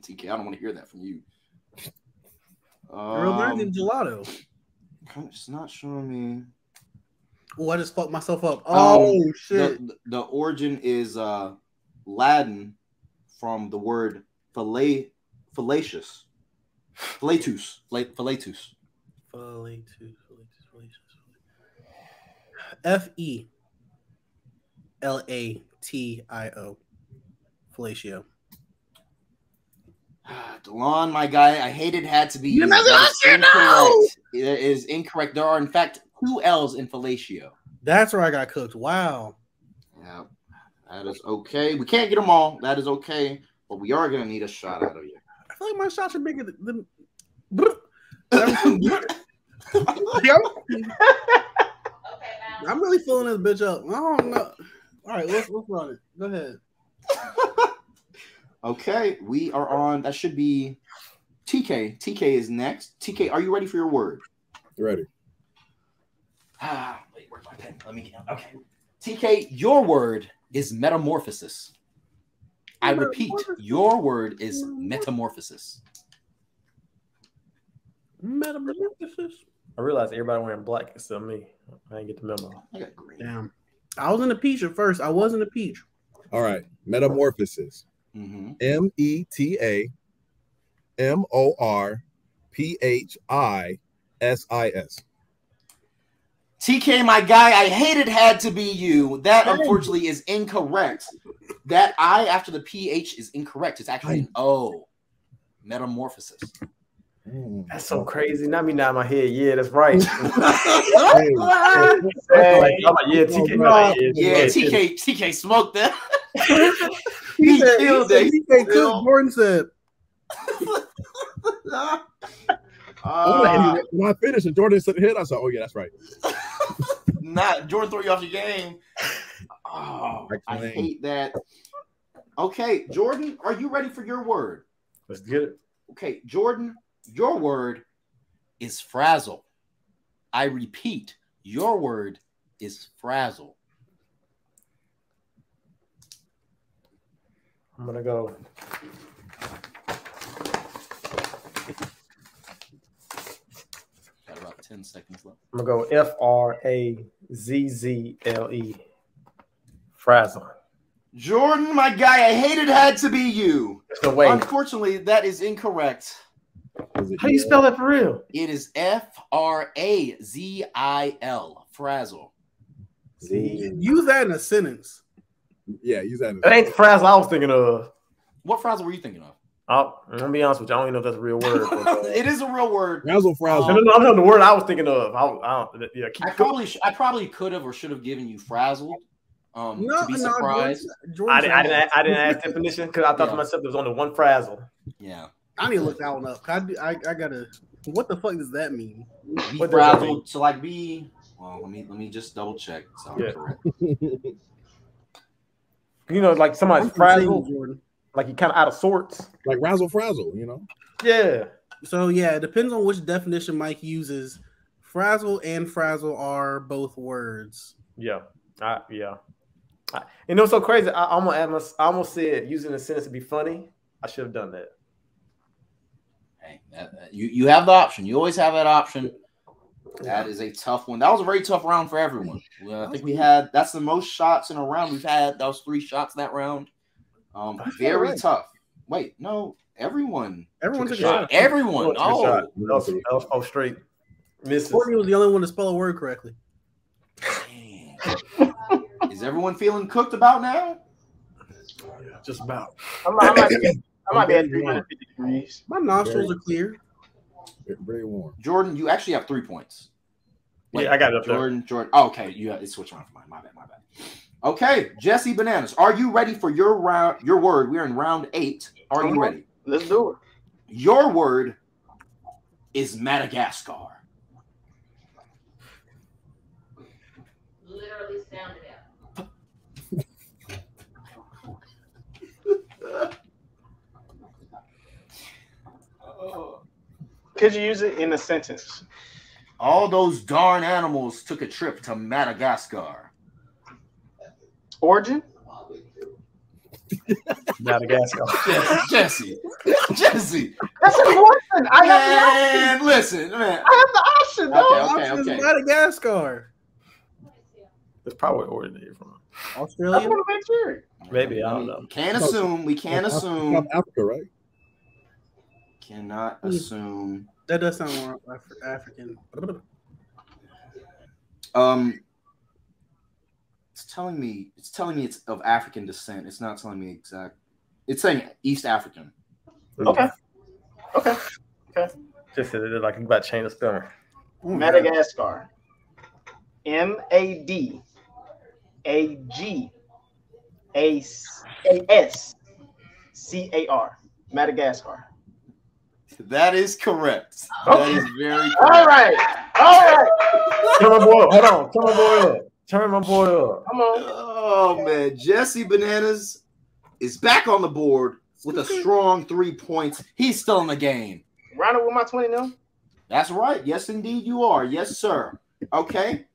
TK, I don't want to hear that from you. Real Um, um, gelato. it's not showing me. Oh, I just fucked myself up. Oh Um, shit. The, the origin is uh, Latin from the word fillet, fallacious, fallatus, fla- fallatus. F E L A T I O. Fellatio. Delon, my guy, I hated had to be You you. never That is answered, no! incorrect. It is incorrect. There are, in fact, two L's in fellatio. That's where I got cooked. Wow. Yeah, that is okay. We can't get them all. That is okay. But we are gonna need a shot out of you. I feel like my shots are bigger than. than Okay, now. I'm really filling this bitch up. I don't know. All right, let's let's run it. Go ahead. okay, we are on. That should be TK. TK is next. TK, are you ready for your word? Ready? Ah, wait, where's my pen? Let me get. Okay, TK, your word is metamorphosis. I repeat, your word is metamorphosis. Metamorphosis. I realized everybody wearing black except me. I didn't get the memo. I got green. Damn. I was in the peach at first. I wasn't a peach. All right. Metamorphosis. hmm M E T A M O R P H I S I S. TK, my guy, I hate it had to be you. That unfortunately is incorrect. That I after the PH is incorrect. It's actually an O. Metamorphosis. Mm. That's so crazy. Not me now in my head. Yeah, that's right. Hey, I'm like, like, yeah, TK. like, yeah, Yeah, TK. TK, TK smoked that. He He said, killed he said, it. he said, Still. Cook Gordon said, Uh, when I finished and Jordan said hit, I said, "Oh yeah, that's right." not Jordan throw you off your game. Oh, I hate that. Okay, Jordan, are you ready for your word? Let's get it. Okay, Jordan, your word is frazzle. I repeat, your word is frazzle. I'm gonna go. Got about 10 seconds left. I'm gonna go F R A Z Z L E. Frazzle. Jordan, my guy, I hated had to be you. There's no way. Unfortunately, that is incorrect. How do you spell that for real? It is F R A Z I L, frazzle. Z. Use that in a sentence. Yeah, use that. in- That ain't the frazzle I was thinking of. What frazzle were you thinking of? I'll, I'm gonna be honest with you. I don't even know if that's a real word. but, uh, it is a real word. Razzle frazzle. no, no, no, I'm talking the word I was thinking of. I, I don't, yeah, keep I probably, sh- I probably could have or should have given you frazzled. Um, No, to be no, surprised. Jordan, I, didn't- I didn't. I didn't ask definition because I thought Yeah. to myself there was only one frazzle. Yeah, I need to look that one up. I, I, I gotta. What the fuck does that mean? be What does that frazzled to like be. Well, let me let me just double check. So I'm Yeah. correct. You know, like somebody's I'm from Sydney, frazzled, Jordan. Like you kind of out of sorts. like razzle frazzle, you know. Yeah. So yeah, it depends on which definition Mike uses. Frazzle and frazzle are both words. Yeah. I, yeah. I, you know, what's so crazy. I almost, almost, I almost said using a sentence to be funny. I should have done that. Hey, that, that- you you have the option. You always have that option. That is a tough one. That was a very tough round for everyone. Well, I think we had that's the most shots in a round we've had. That was three shots that round. Um, very right. tough. Wait, no, everyone. Everyone took took a a shot. shot. Everyone. Oh, shot. That was, that oh, straight misses. Courtney was the only one to spell a word correctly. man. is everyone feeling cooked about now? Just about. I might, I might, be, I might be at 350 degrees. My nostrils are clear. Very warm. Jordan, you actually have three points. Yeah, I got it up there. Jordan, Jordan. Oh, okay, you it's switched around for mine. My bad, my bad. Okay, Jesse Bananas, are you ready for your round? Your word. We are in round eight. Are you ready? Let's do it. Your word is Madagascar. Literally sounded out. Could you use it in a sentence? All those darn animals took a trip to Madagascar. Origin? Madagascar. Jesse, Jesse, Jesse. That's important. I have Man, listen, man. I have the option, though. Okay, Option is okay. Madagascar, That's probably where originated from. I Australia. want to make sure. Maybe, I don't know. Can't assume. We can't South assume. Africa, right? Cannot Hmm. assume. That does sound more Af- African. Um, it's telling me. It's telling me it's of African descent. It's not telling me exact. It's saying East African. Mm. Okay. Okay. Okay. Just said it like you about to change the spelling. Mm. Madagascar. Madagascar. Madagascar. That is correct. That is very correct. All right. All right. Turn my boy. Hold on. Turn my boy up. Turn my boy up. Come on. Oh man, Jesse Bananas is back on the board with a strong three points. He's still in the game. Round it with my 20 now. That's right. Yes, indeed, you are. Yes, sir. Okay.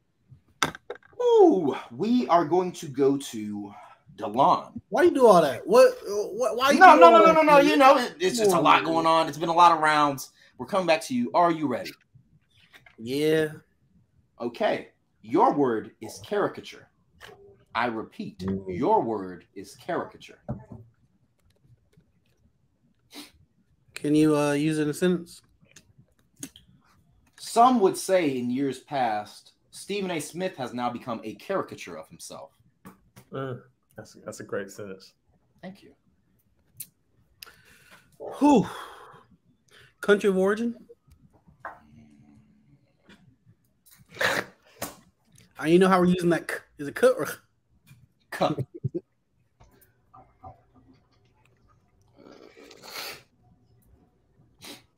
Ooh, we are going to go to Delon. Why do you do all that? What? what why? You No, no, no, no, no, no. You know, it, it's just a lot going on. It's been a lot of rounds. We're coming back to you. Are you ready? Yeah. Okay. Your word is caricature. I repeat, your word is caricature. Can you uh, use it in a sentence? Some would say in years past, Stephen A. Smith has now become a caricature of himself. Mm, that's that's a great sentence. Thank you. Whew. Country of origin? Uh, you know how we're using that? k- Is it cut or Cup.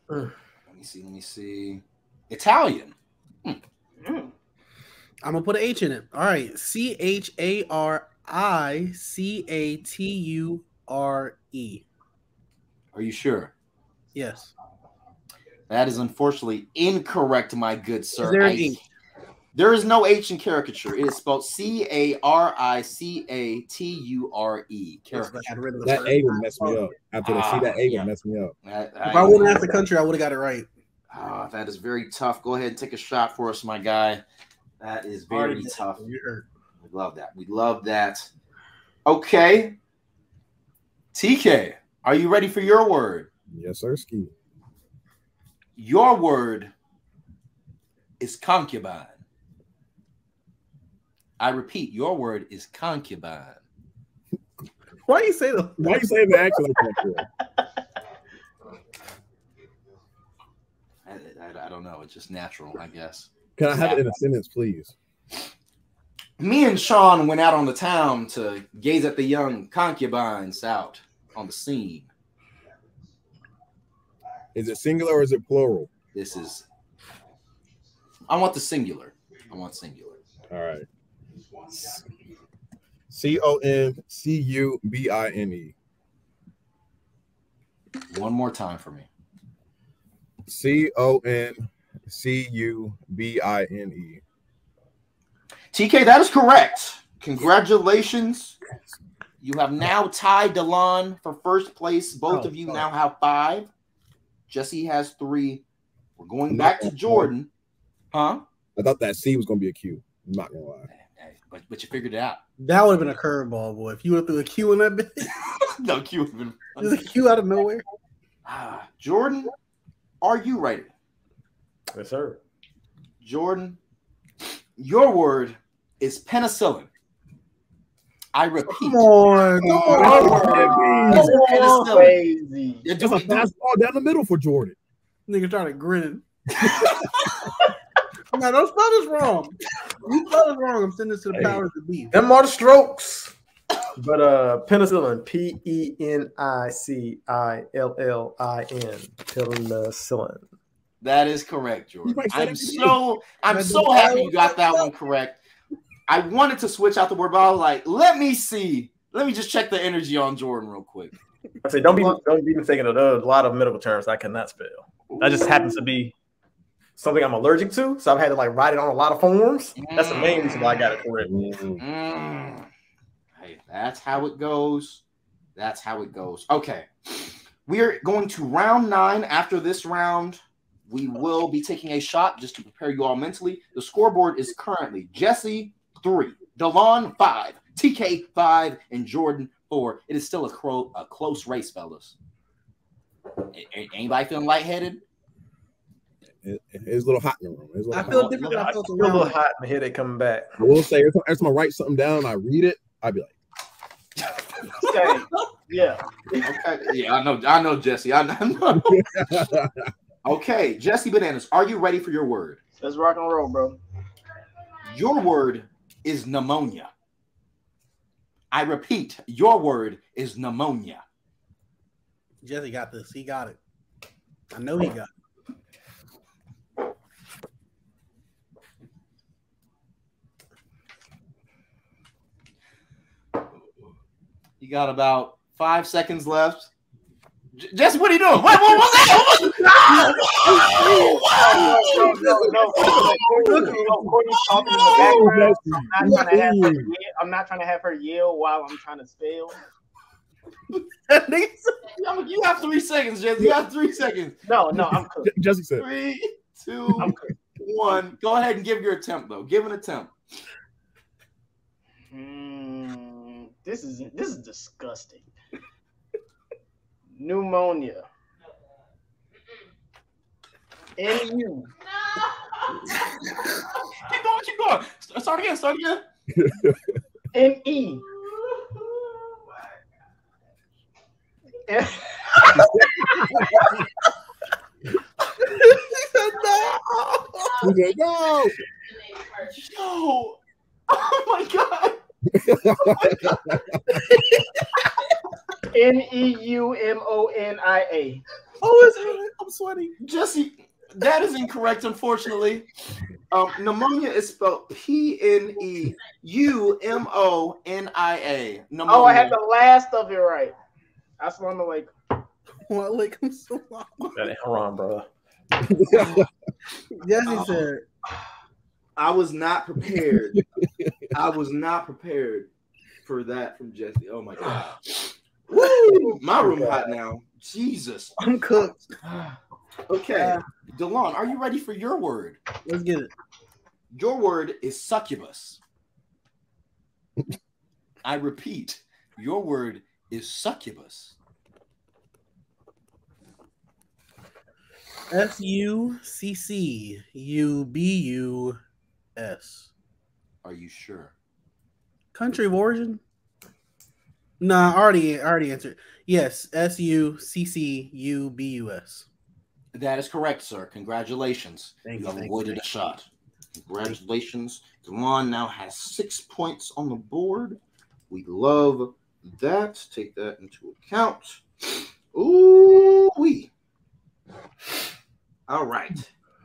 Mm. Let me see. Let me see. Italian. Mm. I'm gonna put an H in it. All right. C H A R I C A T U R E. Are you sure? Yes. That is unfortunately incorrect, my good sir. Is there an I- H? There is no H in caricature. It is spelled C A R I C A T U R E. Caricature. I'd written the That A would mess me up. After they see that A Ah, yeah. would mess me up. That- If I wouldn't ask the country, I would have got it right. Ah, that is very tough. Go ahead and take a shot for us, my guy. That is very Already tough. We love that. We love that. Okay. TK, are you ready for your word? Yes, sir. Ski. Your word is concubine. I repeat, your word is concubine. Why do you say that? Why you saying the accent like that? I, I- I don't know. It's just natural, I guess. Can I have it in a sentence, please? Me and Sean went out on the town to gaze at the young concubines out on the scene. Is it singular or is it plural? This is. I want the singular. I want singular. All right. C O N C U B I N E. One more time for me. C O N C U B I N E. TK, that is correct. Congratulations. You have now tied Delon for first place. Both Oh, of you fuck. now have five. Jesse has three. We're going back to Jordan. Huh? I thought that C was gonna be a Q. I'm not gonna lie. Hey, But, but you figured it out. That would have been a curveball, boy. If you would have threw a Q in that bit, no, Q would have been. there's a Q out of nowhere. Ah, Jordan, are you ready? Yes, sir. Jordan, your word is penicillin. I repeat. Come on. Come Oh, on. that's It's penicillin. Crazy. Yeah, Just a do- do- fastball down the middle for Jordan. Nigga started grinning. no, don't spell this wrong. You spell this wrong. I'm sending this to the Hey. powers that be. Them are the strokes. But uh penicillin, P E N I C I L L I N. Penicillin. That is correct, Jordan. I'm so I'm so happy you got that one correct. I wanted to switch out the word, but I was like, let me see. Let me just check the energy on Jordan real quick. I say don't be don't be mistaken of a lot of medical terms I cannot spell. That just happens to be something I'm allergic to, so I've had to like write it on a lot of forms. That's the main reason why I got it correct. Mm. Hey, that's how it goes. That's how it goes. Okay. We are going to round nine. After this round, we will be taking a shot just to prepare you all mentally. The scoreboard is currently Jesse three, Delon five, TK five, and Jordan four. It is still a, cro- a close race, fellas. A- a- Anybody feeling lightheaded? It, it's a little hot in the room. It's a little I hot. feel different than I I feel a little around. hot, my headache coming back. I will say every time, every time I write something down and I read it, I'd be like, Same. Yeah. Okay. Yeah, I know. I know, Jesse. I know. okay, Jesse Bananas, are you ready for your word? Let's rock and roll, bro. Your word is pneumonia. I repeat, your word is pneumonia. Jesse got this. He got it. I know he got it. You got about five seconds left. J- Jesse, what are you doing? What, what, what, what, No, no, no, no, no, Courtney's talking in the background. I'm not trying to have her yell. I'm not trying to have her yell while I'm trying to spell. what? You have three seconds, Jesse. You have three seconds. No, no, I'm cooked. Jesse said, Three, two, I'm cooked. one. Go ahead and give your attempt, though. Give an attempt. Hmm, this is this is disgusting. Pneumonia. N U Keep going, keep going. Start again, start again. N E. he said, no. Yo. Oh my god. N E U M O N I A. Oh, it's hot. I'm sweating. Jesse, that is incorrect, unfortunately. Um, pneumonia is spelled P N E U M O N I A. Oh, I had the last of it right. That's one of like. What like I'm so long. That ain't Haram, bro. Jesse said, I was not prepared. I was not prepared for that from Jesse. Oh my god. Woo! My room hot now. Jesus. "I'm cooked. Okay. Uh, Delon, are you ready for your word? Let's get it." Your word is succubus. I repeat, your word is succubus. S U C C U B U S. Are you sure? Country of origin? Nah, I already I already answered. Yes, S U C C U B U S. That is correct, sir. Congratulations. Thank you you, have thank avoided you. a shot. Congratulations. Delon now has six points on the board. We love that. Take that into account. Ooh, we. All right.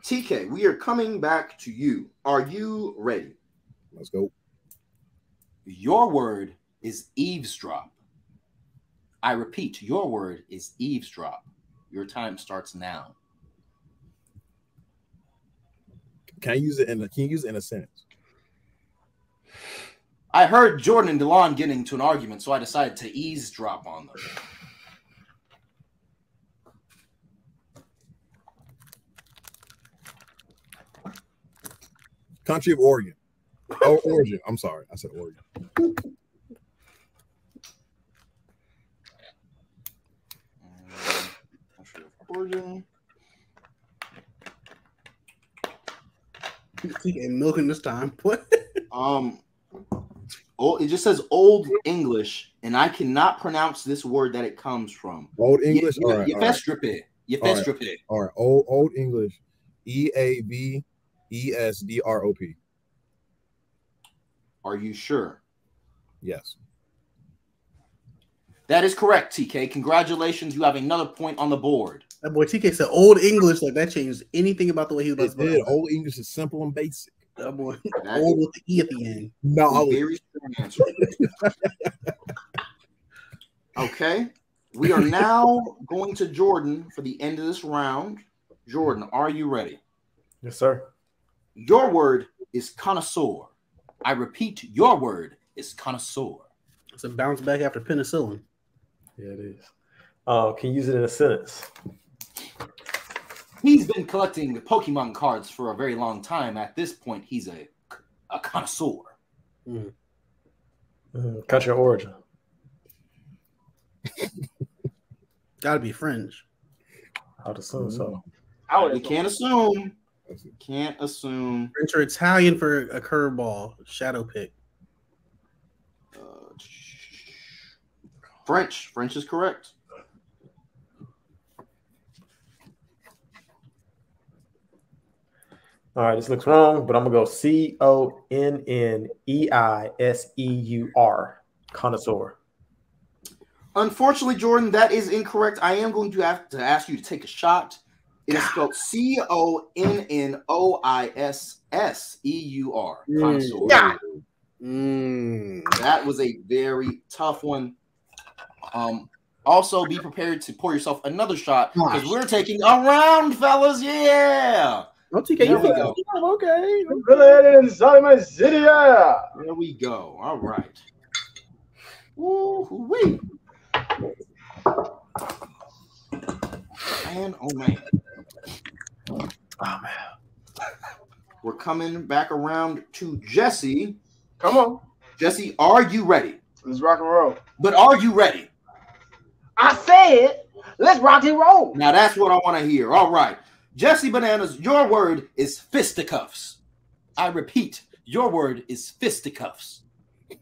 TK, we are coming back to you. Are you ready? Let's go. Your word is eavesdrop. I repeat, your word is eavesdrop. Your time starts now. Can I use it in a, can you use it in a sentence? I heard Jordan and Delon getting into an argument, so I decided to eavesdrop on them. Country of Oregon. Oh, origin. I'm sorry. I said Oregon. Origin. He ain't milking this time. What? Um, oh, it just says Old English, and I cannot pronounce this word that it comes from. Old English. Ye- all right. All right. Yefestripe. All right. Yefestripe. All right. Old Old English. E A V E S D R O P. Are you sure? Yes. That is correct, TK. Congratulations. You have another point on the board. That boy TK said old English, like that changed anything about the way he was It did. Old English is simple and basic. That boy That old with the E at the end. No, very strong answer. okay. We are now going to Jordan for the end of this round. Jordan, are you ready? Yes, sir. Your word is connoisseur. I repeat, your word is connoisseur. It's a bounce back after penicillin. Yeah, it is. Uh, can you use it in a sentence? He's been collecting Pokemon cards for a very long time. At this point, he's a, a connoisseur. Mm, country of origin. Gotta be French. I'd assume so. I would We can't assume. You can't assume. French or Italian for a curveball. Shadow pick. Uh, French. French is correct. All right, this looks wrong, but I'm gonna go C O N N E I S E U R. Connoisseur. Unfortunately, Jordan, that is incorrect. I am going to have to ask you to take a shot. It is spelled C O N N O I S S E U R. Connoisseur. Yeah. Mm. That was a very tough one. Um, also, be prepared to pour yourself another shot because we're taking a round, fellas. Yeah. Oh, TK, There you we feel go. yeah, okay. Related inside my city. Yeah. There we go. All right. Woo-wee. Man, oh man. Oh man. We're coming back around to Jesse. Come on. Jesse, are you ready? Let's rock and roll. But are you ready? I said, let's rock and roll. Now that's what I want to hear. All right. Jesse Bananas, your word is fisticuffs. I repeat, your word is fisticuffs.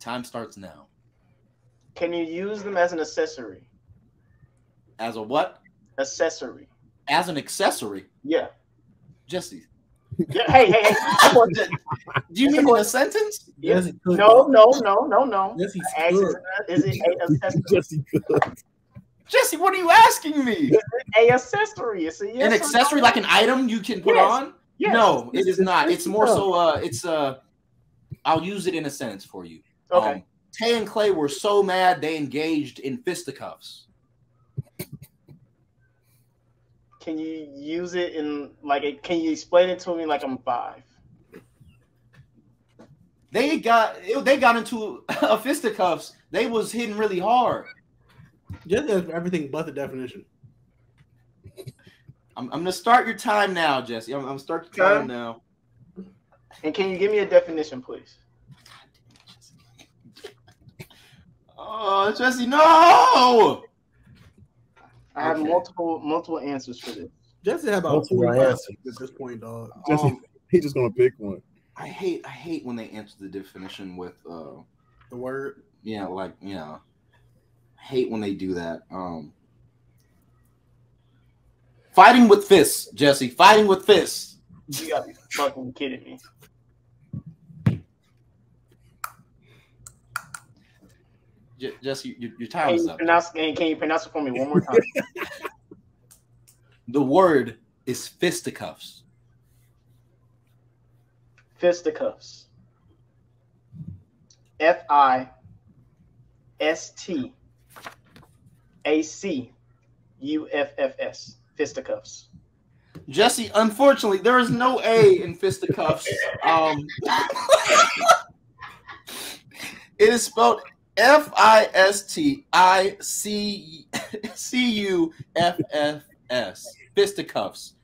Time starts now. Can you use them as an accessory? As a what? Accessory. As an accessory. Yeah. Jesse. Yeah, Hey, hey, hey. Do you mean in a sentence? Yeah. Jesse. No, no, no, no, no. Jesse I asked. Is it an accessory? Jesse Cook. Jesse, what are you asking me? A accessory. It's a yes An accessory, no. like an item you can put Yes. on? Yes. No, It's- not. it's- It's more so. Uh, it's uh, I'll use it in a sentence for you. Okay. Um, Tay and Clay were so mad they engaged in fisticuffs. Can you use it in like? A, can you explain it to me like I'm five? They got they got into a fisticuffs. They was hitting really hard. Just everything but the definition. I'm, I'm gonna start your time now, Jesse. I'm, I'm gonna start your Okay. time now. And can you give me a definition, please? Oh, Jesse, no! I have Okay. multiple multiple answers for this. Jesse had about That's what I 45 answered. at this point, dog. Jesse, Um, he's just gonna pick one. I hate I hate when they answer the definition with uh The word. yeah like yeah. I hate when they do that. Um Fighting with fists, Jesse. Fighting with fists. You gotta be fucking kidding me. J- Jesse, your, your time Can is you up. pronounce? Can can you pronounce it for me one more time? The word is fisticuffs. Fisticuffs. F I S T A C U F F S. Fisticuffs. Jesse, unfortunately, there is no A in fisticuffs. Um, it is spelled F I S T I C C U F F S. Fisticuffs.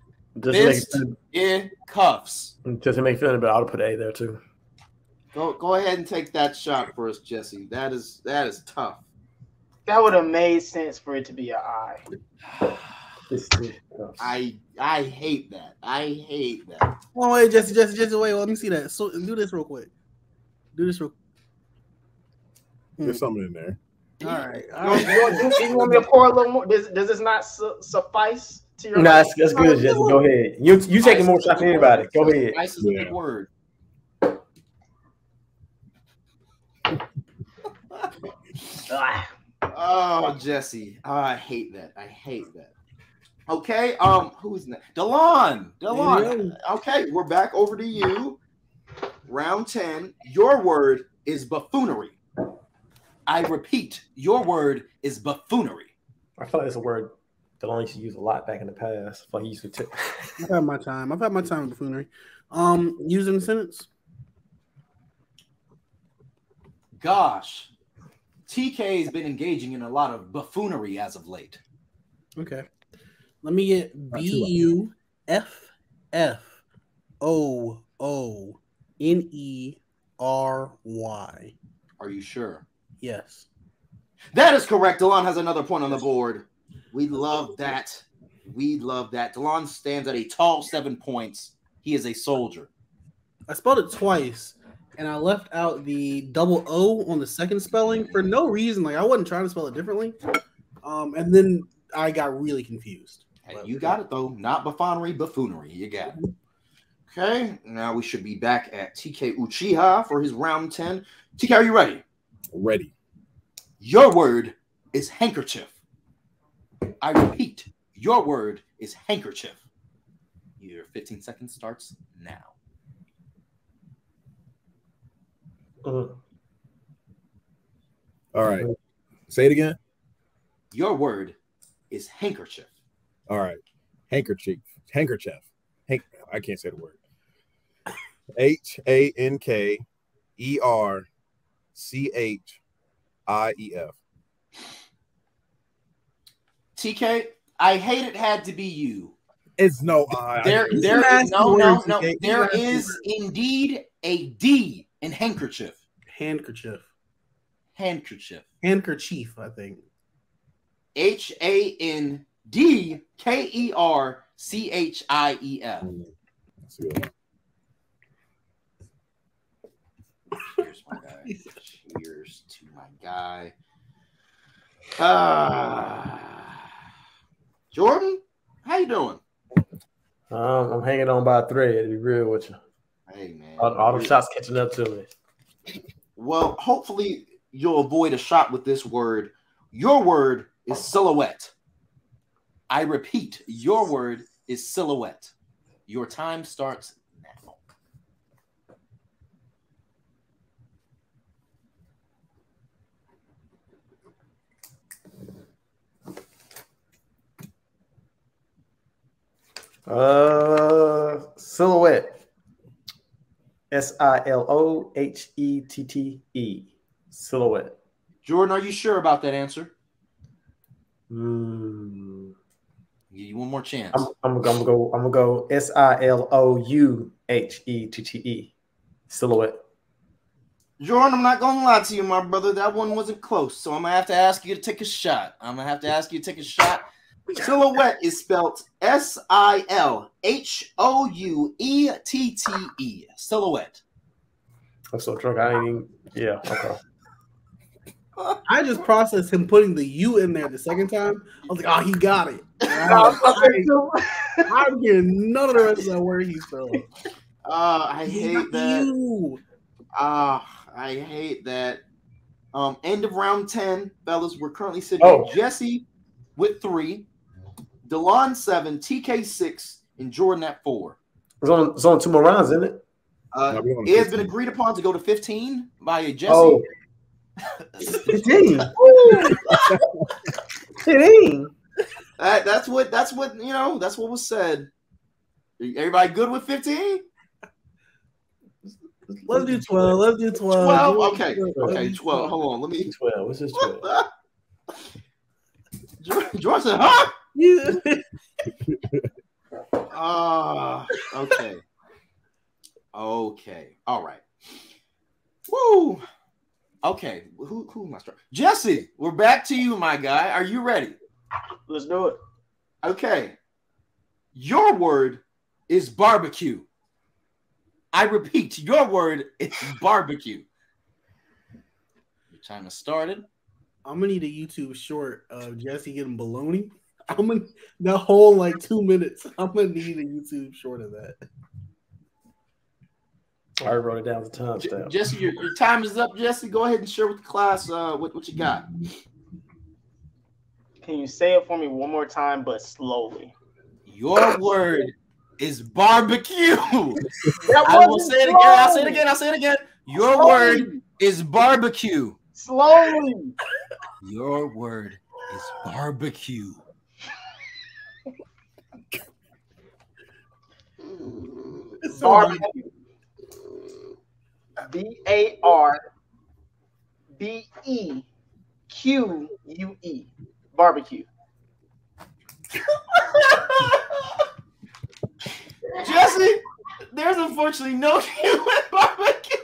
Just to, make, Fist in cuffs. just to make it feel better, I'll put A there too. Go go ahead and take that shot for us, Jesse. That is that is tough. That would have made sense for it to be an I. I I hate that. I hate that. Oh wait, Jesse, Jesse, Jesse, wait. Let me see that. So do this real quick. Do this real. There's something in there. All right. You want, you want, you want me to pour a little more? Does, does this not su- suffice to your? No, that's, that's good, Jesse. Go ahead. You you taking more shots than anybody. Go ahead. Nice is a Yeah. big word. Oh, Jesse. Oh, I hate that. I hate that. Okay. Um, who's next? Delon. Delon. Okay, we're back over to you. Round 10. Your word is buffoonery. I repeat, your word is buffoonery. I feel like it's a word that I used to use a lot back in the past. Like he used to. T- I've had my time. I've had my time with buffoonery. Um, using a sentence. Gosh. TK has been engaging in a lot of buffoonery as of late. Okay. Let me get B U F F O O N E R Y. Are you sure? Yes. That is correct. Delon has another point on the board. We love that. We love that. Delon stands at a tall seven points. He is a soldier. I spelled it twice, and I left out the double O on the second spelling for no reason. Like I wasn't trying to spell it differently. Um, and then I got really confused. Hey, you got it though. Not buffoonery, buffoonery. You got it. Okay. Now we should be back at TK Uchiha for his round 10. TK, are you ready? Ready. Your word is handkerchief. I repeat, your word is handkerchief. Your 15 seconds starts now. Mhm. All right. Say it again. Your word is handkerchief. All right. Handkerchief. Handkerchief. Hank. I can't say the word. H A N K E R C H I E F. TK, I hate it had to be you. It's no I. There, I- there no, no, no. TK. There You ask the is words. indeed a D in handkerchief. Handkerchief. Handkerchief. Handkerchief, I think. H A N D K E R C H I E F. Let's see what- Cheers, my guy. Cheers to my guy. Ah, Jordan, how you doing? Um, I'm hanging on by a thread. To be real with you, Hey man. all, all the shots catching up to me. Well, hopefully you'll avoid a shot with this word. Your word is silhouette. I repeat, your word is silhouette. Your time starts Uh, silhouette. S I L O H E T T E. Silhouette. Jordan, are you sure about that answer? Mm. Give you one more chance. I'm, I'm, gonna- I'm gonna go. I'm gonna go. S I L O U H E T T E. Silhouette. Jordan, I'm not gonna lie to you, my brother. That one wasn't close, so I'm gonna have to ask you to take a shot. I'm gonna have to ask you to take a shot. Silhouette is spelled S I L H O U E T T E. Silhouette. I'm so drunk. I ain't even. Yeah. Okay. I just processed him putting the U in there the second time. I was like, oh, he got it. I'm getting none of the rest of that word he spelled. Uh, I hate that. You. Ah, I hate that. Um, end of round 10, fellas. We're currently sitting Oh. at Jessie with three, Delon seven, TK six, and Jordan at four. It's on. It's on two more rounds, isn't it? Uh, No, it has been agreed upon to go to 15 by Jessie. Oh. 15. 15. That- that's what that's what you know, that's what was said. Everybody good with 15? Let's do 12. Let's do 12. 12? Okay, okay, 12. Hold on, let me 12. What's this 12? George George said, huh? You- Ah, okay. Okay. All right. Woo. Okay. Who who am I starting? Jessie, we're back to you, my guy. Are you ready? Let's do it. Okay. Your word is barbecue. I repeat, your word is barbecue. Your time has started. I'm gonna need a YouTube short of Jessie getting baloney. I'm gonna the whole like two minutes. I'm gonna need a YouTube short of that. I already wrote it down as a J- timestamp. Jessie, your, your time is up. Jessie, go ahead and share with the class uh, what, what you got. Can you say it for me one more time, but slowly? Your word is barbecue. I will say it again. I'll say it again. I'll say it again. Your Slowly. word is barbecue. Slowly. Your word is barbecue. Barbecue. B A R B E Q U E. Barbecue. Jessie, there's unfortunately no human barbecue.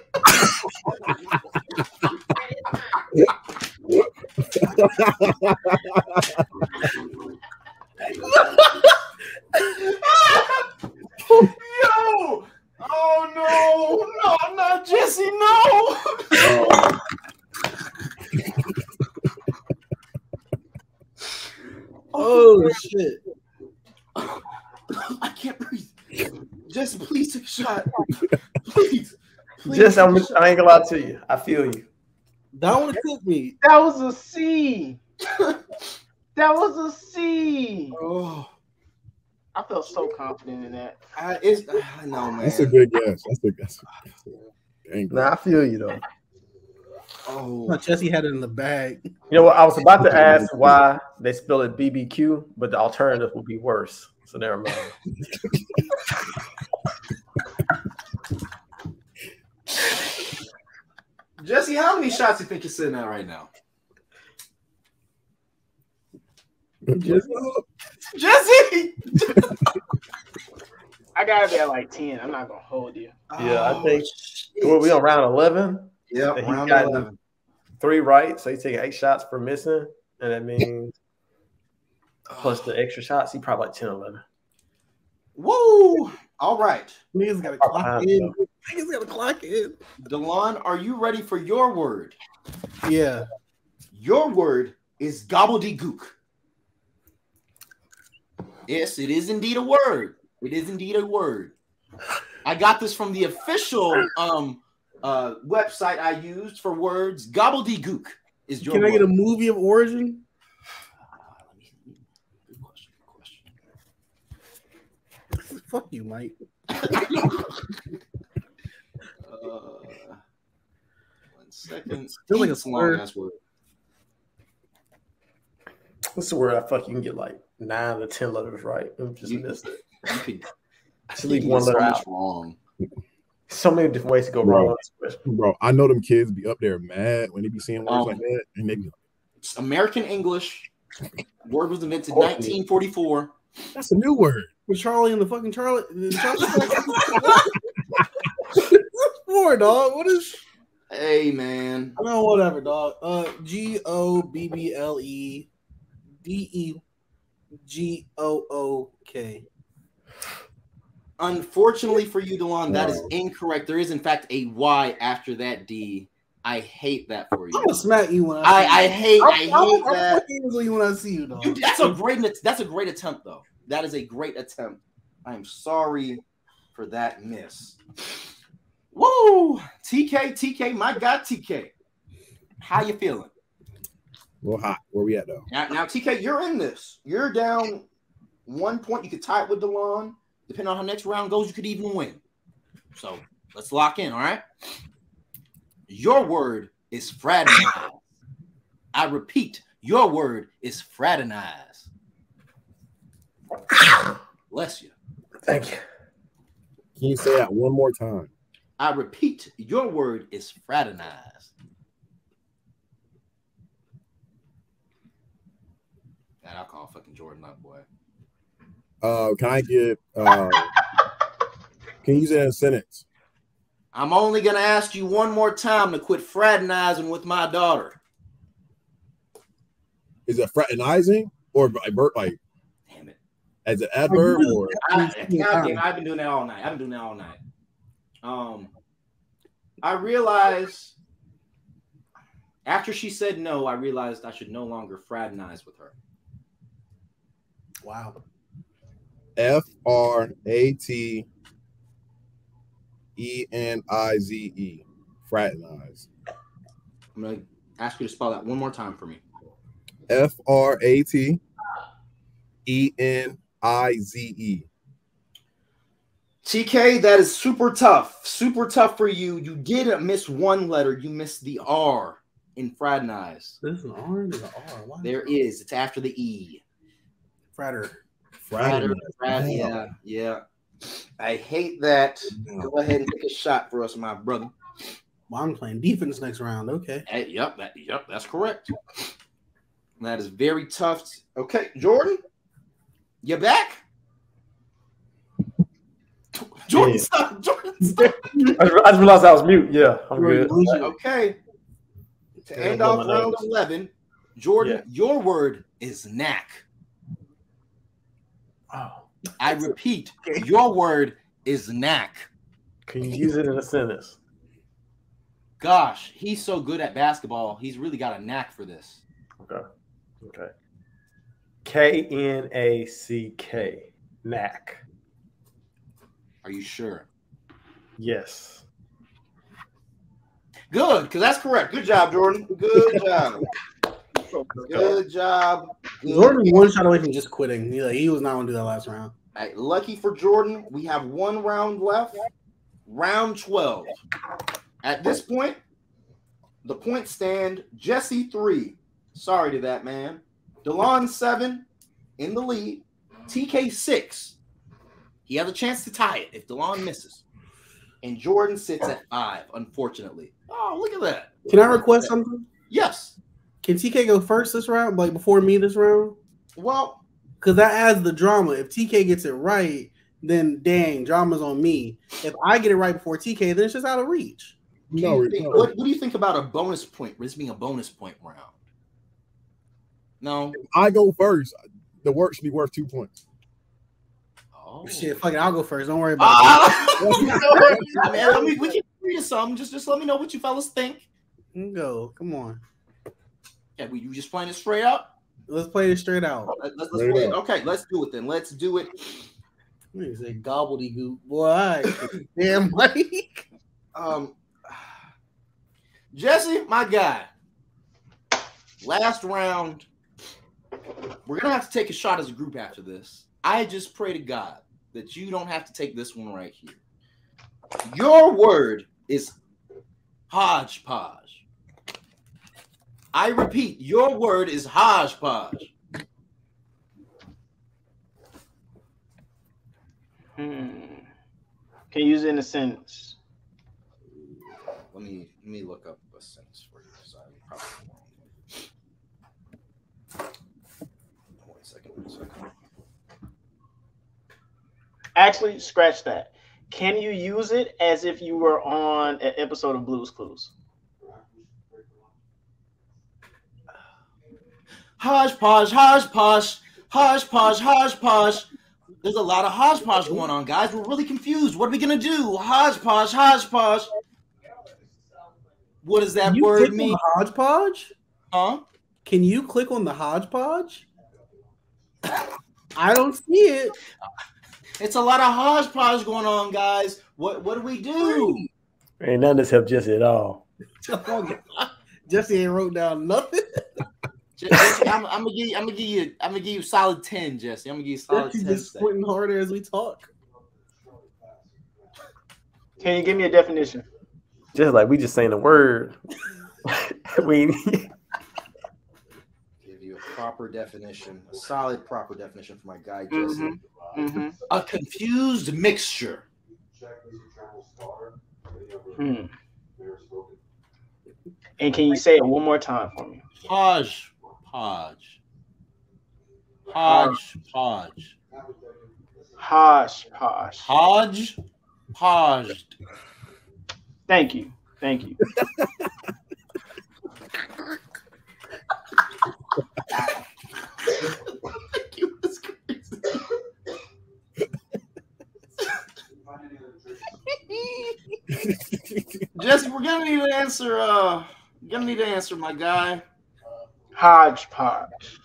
Yo! Oh no! No, no, Jessie, no! Oh shit! I can't breathe. Jessie, please take a shot. Please. please Just, take a I'm, shot. I ain't gonna lie to you. I feel you. That one took me. That was a C. that was a C. Oh, I felt so confident in that. I, it's, I know, man. That's a good guess. That's a guess. Dang. Nah, I feel you though. Oh, Jessie had it in the bag. You know what? I was about to ask why they spell it BBQ, but the alternative would be worse. So never mind. Jessie, how many shots do you think you're sitting at right now? Jessie, I gotta be at like 10. I'm not gonna hold you. Yeah, I Oh, think- shit. Well, we on round eleven. Yeah, round got- 11. Three right, so he's taking eight shots for missing, and that means plus the extra shots, he probably like 10, 11. Woo! All right. Niggas got to Oh, clock wow. in. Niggas got to clock in. Delon, are you ready for your word? Yeah. Your word is gobbledygook. Yes, it is indeed a word. It is indeed a word. I got this from the official um, uh, website I used for words. Gobbledygook is your. Can I get a movie of origin? Fuck you, Mike. uh, second. Still like a slur. What's the word I fucking get like? Nine to ten letters right? I just You- missed it. You could Just leave one letter out. wrong. So many different ways to go Bro. wrong. on this question. Bro, I know them kids be up there mad when they be seeing words Um, like that, and they be It's American English. Word was invented Okay. 1944. that's a new word. Was Charlie and the fucking Charlie? the Charlie More dog. What is? Hey man. No, whatever, dog. Uh, G O B B L E D E G O O K. Unfortunately for you, Delon, that is incorrect. There is in fact a Y after that D. I hate that for you. I'm gonna smack you when I. I, I hate. I I'm- hate I'm that. with you when I see you, dog. You- that's a great that's a great attempt though. That is a great attempt. I am sorry for that miss. Woo! TK, TK, my God, TK. How you feeling? A little hot. Where we at though? Now, now TK, you're in this. You're down one point. You could tie it with Delon. Depending on how next round goes, you could even win. So let's lock in, all right? Your word is fraternize. I repeat, your word is fraternize. Bless you. Thank you. Can you say that one more time? I repeat, your word is fraternize. God, fucking Jordan up, boy. Uh, can I get? Uh, can you use it in a sentence? I'm only gonna ask you one more time to quit fraternizing with my daughter. Is it fraternizing or like like Damn it. as an adverb or? I, I, have been doing that all night. I've been doing that all night. Um, I realized after she said no, I realized I should no longer fraternize with her. Wow. F R A T E N I Z E. Fraternize. I'm gonna ask you to spell that one more time for me. F R A T E N I Z E. TK, that is super tough. Super tough for you. You did miss one letter. You missed the R in fraternize. There's an R and an R. Why? There is. It's after the E. Frater. Frater, Fraternize. frat- yeah, yeah. I hate that. Go ahead and take a shot for us, my brother. Well, I'm playing defense next round. Okay. Hey, yep, that, yep, that's correct. That is very tough. Okay, Jordan, you back? Jordan, Yeah. stop. Jordan, stop. I just, realized I was mute. Yeah, I'm Jordan, good. Okay. To Yeah, end blow off round 11, Jordan, Yeah. your word is knack. Oh, I repeat, your word is knack. can you use it in a sentence? Gosh, he's so good at basketball. He's really got a knack for this. Okay. Okay. K N A C K. Knack. Are you sure? Yes. Good, because that's correct. Good job, Jordan. Good job. Good job. Good. Jordan one shot away from just quitting. He, like, he was not going to do that last round. All right, lucky for Jordan, we have one round left. Round 12. At this point, the points stand Jessie 3. Sorry to that, man. Delon 7 in the lead. TK 6. He has a chance to tie it if Delon misses. And Jordan sits at 5, unfortunately. Oh, look at that. Can I request something? Yes. Can TK go first this round, like before me this round? Well, Because that adds the drama. If TK gets it right, then dang, drama's on me. If I get it right before TK, then it's just out of reach. No, you think- no. what, what do you think about a bonus point? This being a bonus point round. No. I go first. The work should be worth two points. Oh. Shit, fuck it, I'll go first. Don't worry about Ah! I mean, I mean, we can read some. Just, just let me know what you fellas think. it. Go, come on. Yeah, we you just playing it straight up. Let's play it straight out. Let, us Straight play it. up. Okay, let's do it then. Let's do it. You say gobbledygook, boy. Damn, Mike. Um, Jessie, my guy. Last round. We're gonna have to take a shot as a group after this. I just pray to God that you don't have to take this one right here. Your word is hodgepodge. I repeat, your word is hodgepodge. Hmm. Can you use it in a sentence? Let me let me look up a sentence for you. So I probably won't. One second, one second. Actually, scratch that. Can you use it as if you were on an episode of Blue's Clues? Hodgepodge, hodgepodge, hodgepodge, hodgepodge. There's a lot of hodgepodge going on, guys. We're really confused. What are we gonna do? Hodgepodge, hodgepodge. What does that Can you word click on mean? the hodgepodge? Huh? Can you click on the hodgepodge? I don't see it. It's a lot of hodgepodge going on, guys. What what do we do? Ain't none of this help Jessie at all. Jessie ain't wrote down nothing. Je- Jessie, I'm, I'm gonna give you, I'm gonna give you, I'm gonna give you a solid ten, Jessie. I'm gonna give you a solid Jessie ten. just today. squinting harder as we talk. Can you give me a definition? Just like we just saying the word. we Give you a proper definition, a solid proper definition for my guy Jessie. Mhm. Mm-hmm. A confused mixture. Hmm. And can you say it one more time for me? Hodge podge. Hodge podge. Hodgepodge. Hodge podge. Thank you. Thank you. Jessie, we're gonna need to answer. Uh, we're gonna need to answer, my guy. Hodgepodge.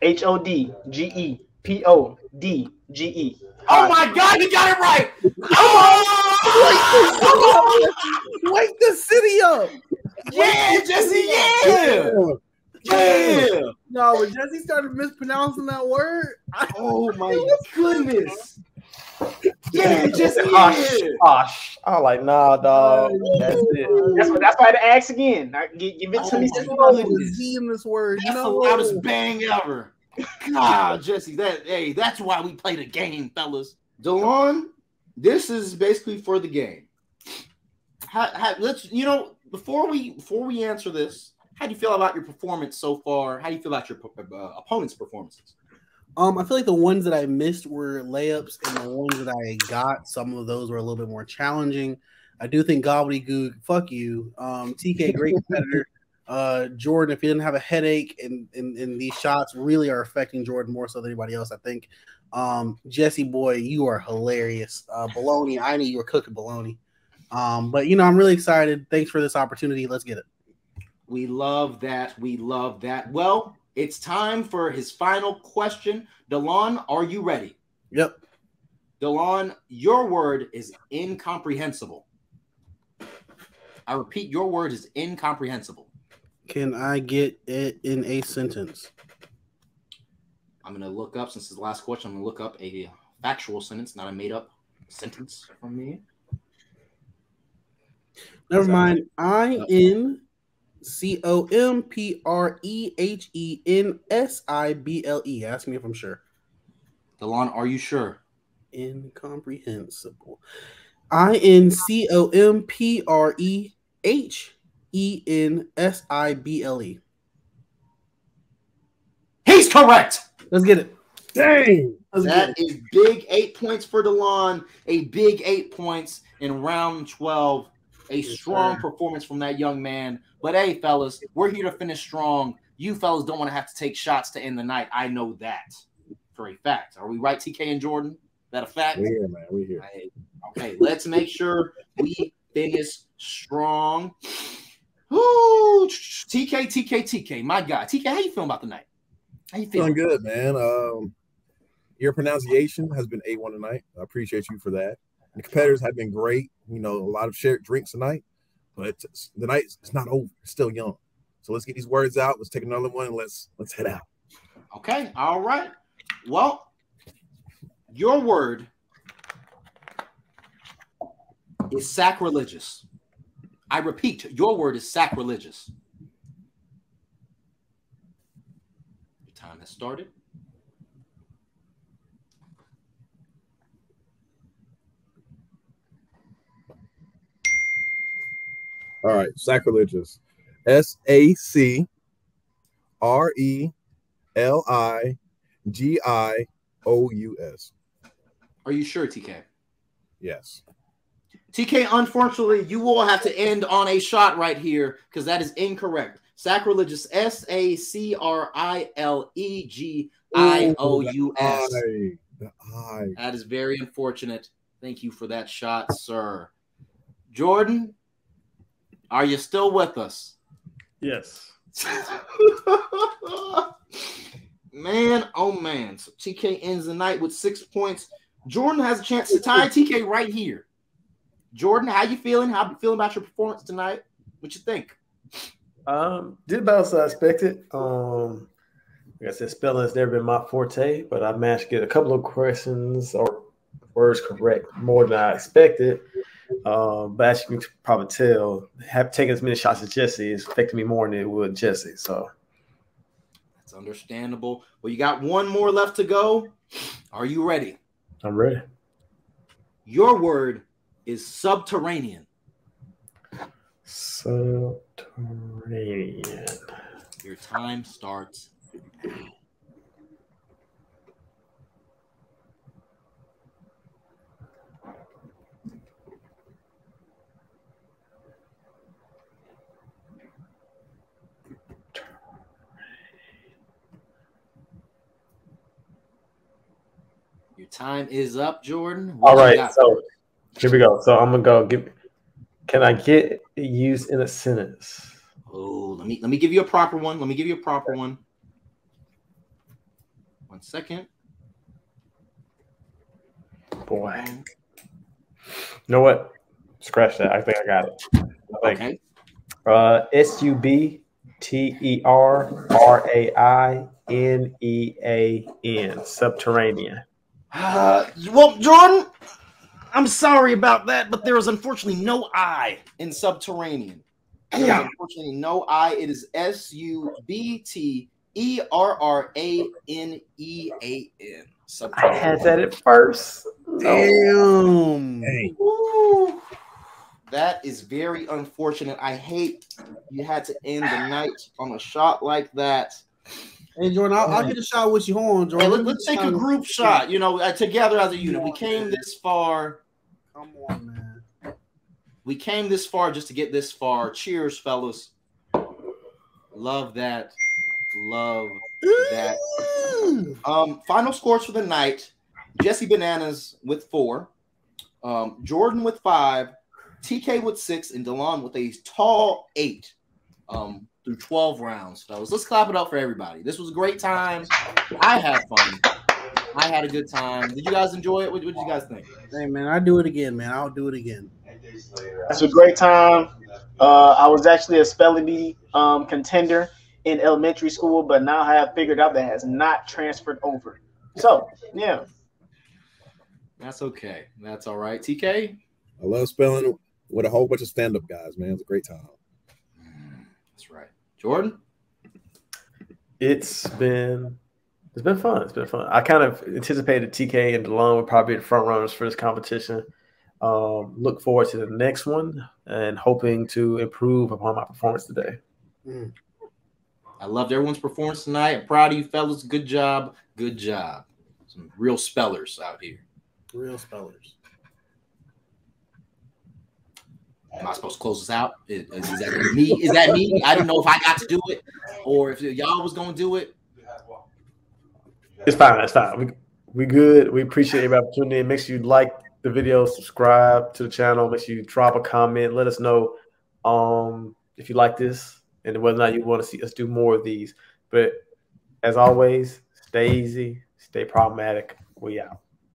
H O D G E P O D G E. Oh my God, you got it right! Oh! Wake the city up. yeah, Jessie, yeah, yeah. No, when Jessie started mispronouncing that word, Oh my goodness. Yeah, Jessie, Hush, hush. I was like, nah, dog. That's it. That's what. That's why I had to ask again. I, give, give it to Oh me. my slowly. know goodness. the Z in this word. That's the loudest bang ever. God, Jessie, that hey, that's why we play the game, fellas. Delon, this is basically for the game. How, how, let's you know before we before we answer this, how do you feel about your performance so far? How do you feel about your uh, opponent's performances? Um, I feel like the ones that I missed were layups, and the ones that I got, some of those were a little bit more challenging. I do think Gobbledygook, fuck you. Um, TK, great competitor. Uh, Jordan, if he didn't have a headache, and, and, and these shots really are affecting Jordan more so than anybody else, I think. Um, Jessie boy, you are hilarious. Uh, baloney, I knew you were cooking baloney. Um, but you know, I'm really excited. Thanks for this opportunity. Let's get it. We love that. We love that. Well, it's time for his final question. Delon, are you ready? Yep. Delon, your word is incomprehensible. I repeat, your word is incomprehensible. Can I get it in a sentence? I'm gonna look up since it's the last question. I'm gonna look up a factual sentence, not a made up sentence from me. Never Is mind. I N C O M P R E H E N S I B L E. Ask me if I'm sure. Delon, are you sure? Incomprehensible. I N C O M P R E H E N S I B L E. He's correct. Let's get it. Dang. Let's get That it. is big eight points for Delon. A big eight points in round 12. A strong sir. performance from that young man. But hey, fellas, we're here to finish strong. You fellas don't want to have to take shots to end the night. I know that for a fact. Are we right, TK and Jordan? Is that a fact? We're here, man. We're here. Hey, Okay, let's make sure we finish strong. Ooh, TK, TK, TK, my guy. TK, how you feeling about the night? How you Feeling feeling? good, man. Um, your pronunciation has been A1 tonight. I appreciate you for that. The competitors have been great. You know, a lot of shared drinks tonight, but the night is not over. It's still young. So let's get these words out. Let's take another one and let's let's head out. Okay, all right. Well, Your word is sacrilegious. I repeat, your word is sacrilegious. Your time has started. All right, sacrilegious. S A C R E L I G I O U S. Are you sure, TK? Yes. TK, unfortunately, you will have to end on a shot right here because that is incorrect. Sacrilegious, S A C R I L E G I O U S. That is very unfortunate. Thank you for that shot, sir. Jordan, are you still with us? Yes. man, oh man. So TK ends the night with six points. Jordan has a chance to tie TK right here. Jordan, how you feeling? How you feeling about your performance tonight? What you think? Um, did about as I expected. Um, like I said, spelling has never been my forte, but I managed to get a couple of questions or words correct more than I expected. Um, but as you can probably tell, have taken as many shots as Jessie is affecting me more than it would Jessie. So That's understandable. Well, you got one more left to go. Are you ready? I'm ready. Your word is subterranean. Subterranean. Your time starts. Your time is up, Jordan. What All right, so here we go. So I'm gonna go. Give. Can I get used in a sentence? Oh, let me let me give you a proper one. Let me give you a proper one. One second. Boy, you know what? Scratch that. I think I got it. I think. Okay. Uh, S U B T E R R A I N E A N. Subterranean. Uh, well, Jordan, I'm sorry about that, but there is unfortunately no I in subterranean. Is unfortunately no I. It is S U B T E R R A N E A N. I had that at first. Damn. Ooh, that is very unfortunate. I hate you had to end the night on a shot like that. Hey Jordan, I'll, I'll get a shot with you. Hold on, Hey, Jordan. let, let's take a group shot. You know, uh, together as a unit. We came this far. Come on, man. We came this far just to get this far. Cheers, fellas. Love that. Love that. Um, final scores for the night: Jessie Bananas with four, um, Jordan with five, TK with six, and Delon with a tall eight. Um, through twelve rounds. So let's clap it up for everybody. This was a great time. I had fun. I had a good time. Did you guys enjoy it? What, what did you guys think? Hey man, I do it again, man. I'll do it again. It's a great time. Uh, I was actually a spelling bee um, contender in elementary school, but now I have figured out that has not transferred over. So yeah, That's okay. That's all right. TK. I love spelling with a whole bunch of stand-up guys, man. It's a great time. That's right. Jordan. It's been it's been fun. It's been fun. I kind of anticipated TK and Delon would probably be the front runners for this competition. Um, look forward to the next one and hoping to improve upon my performance today. I loved everyone's performance tonight. I'm proud of you fellas. Good job. Good job. Some real spellers out here. Real spellers. Am I supposed to close this out? Is, is that me? Is that me? I didn't know if I got to do it or if y'all was gonna do it. It's fine. It's fine. We we good. We appreciate everybody opportunity. Make sure you like the video, subscribe to the channel. Make sure you drop a comment. Let us know um, if you like this and whether or not you want to see us do more of these. But as always, stay easy, stay problematic. We out.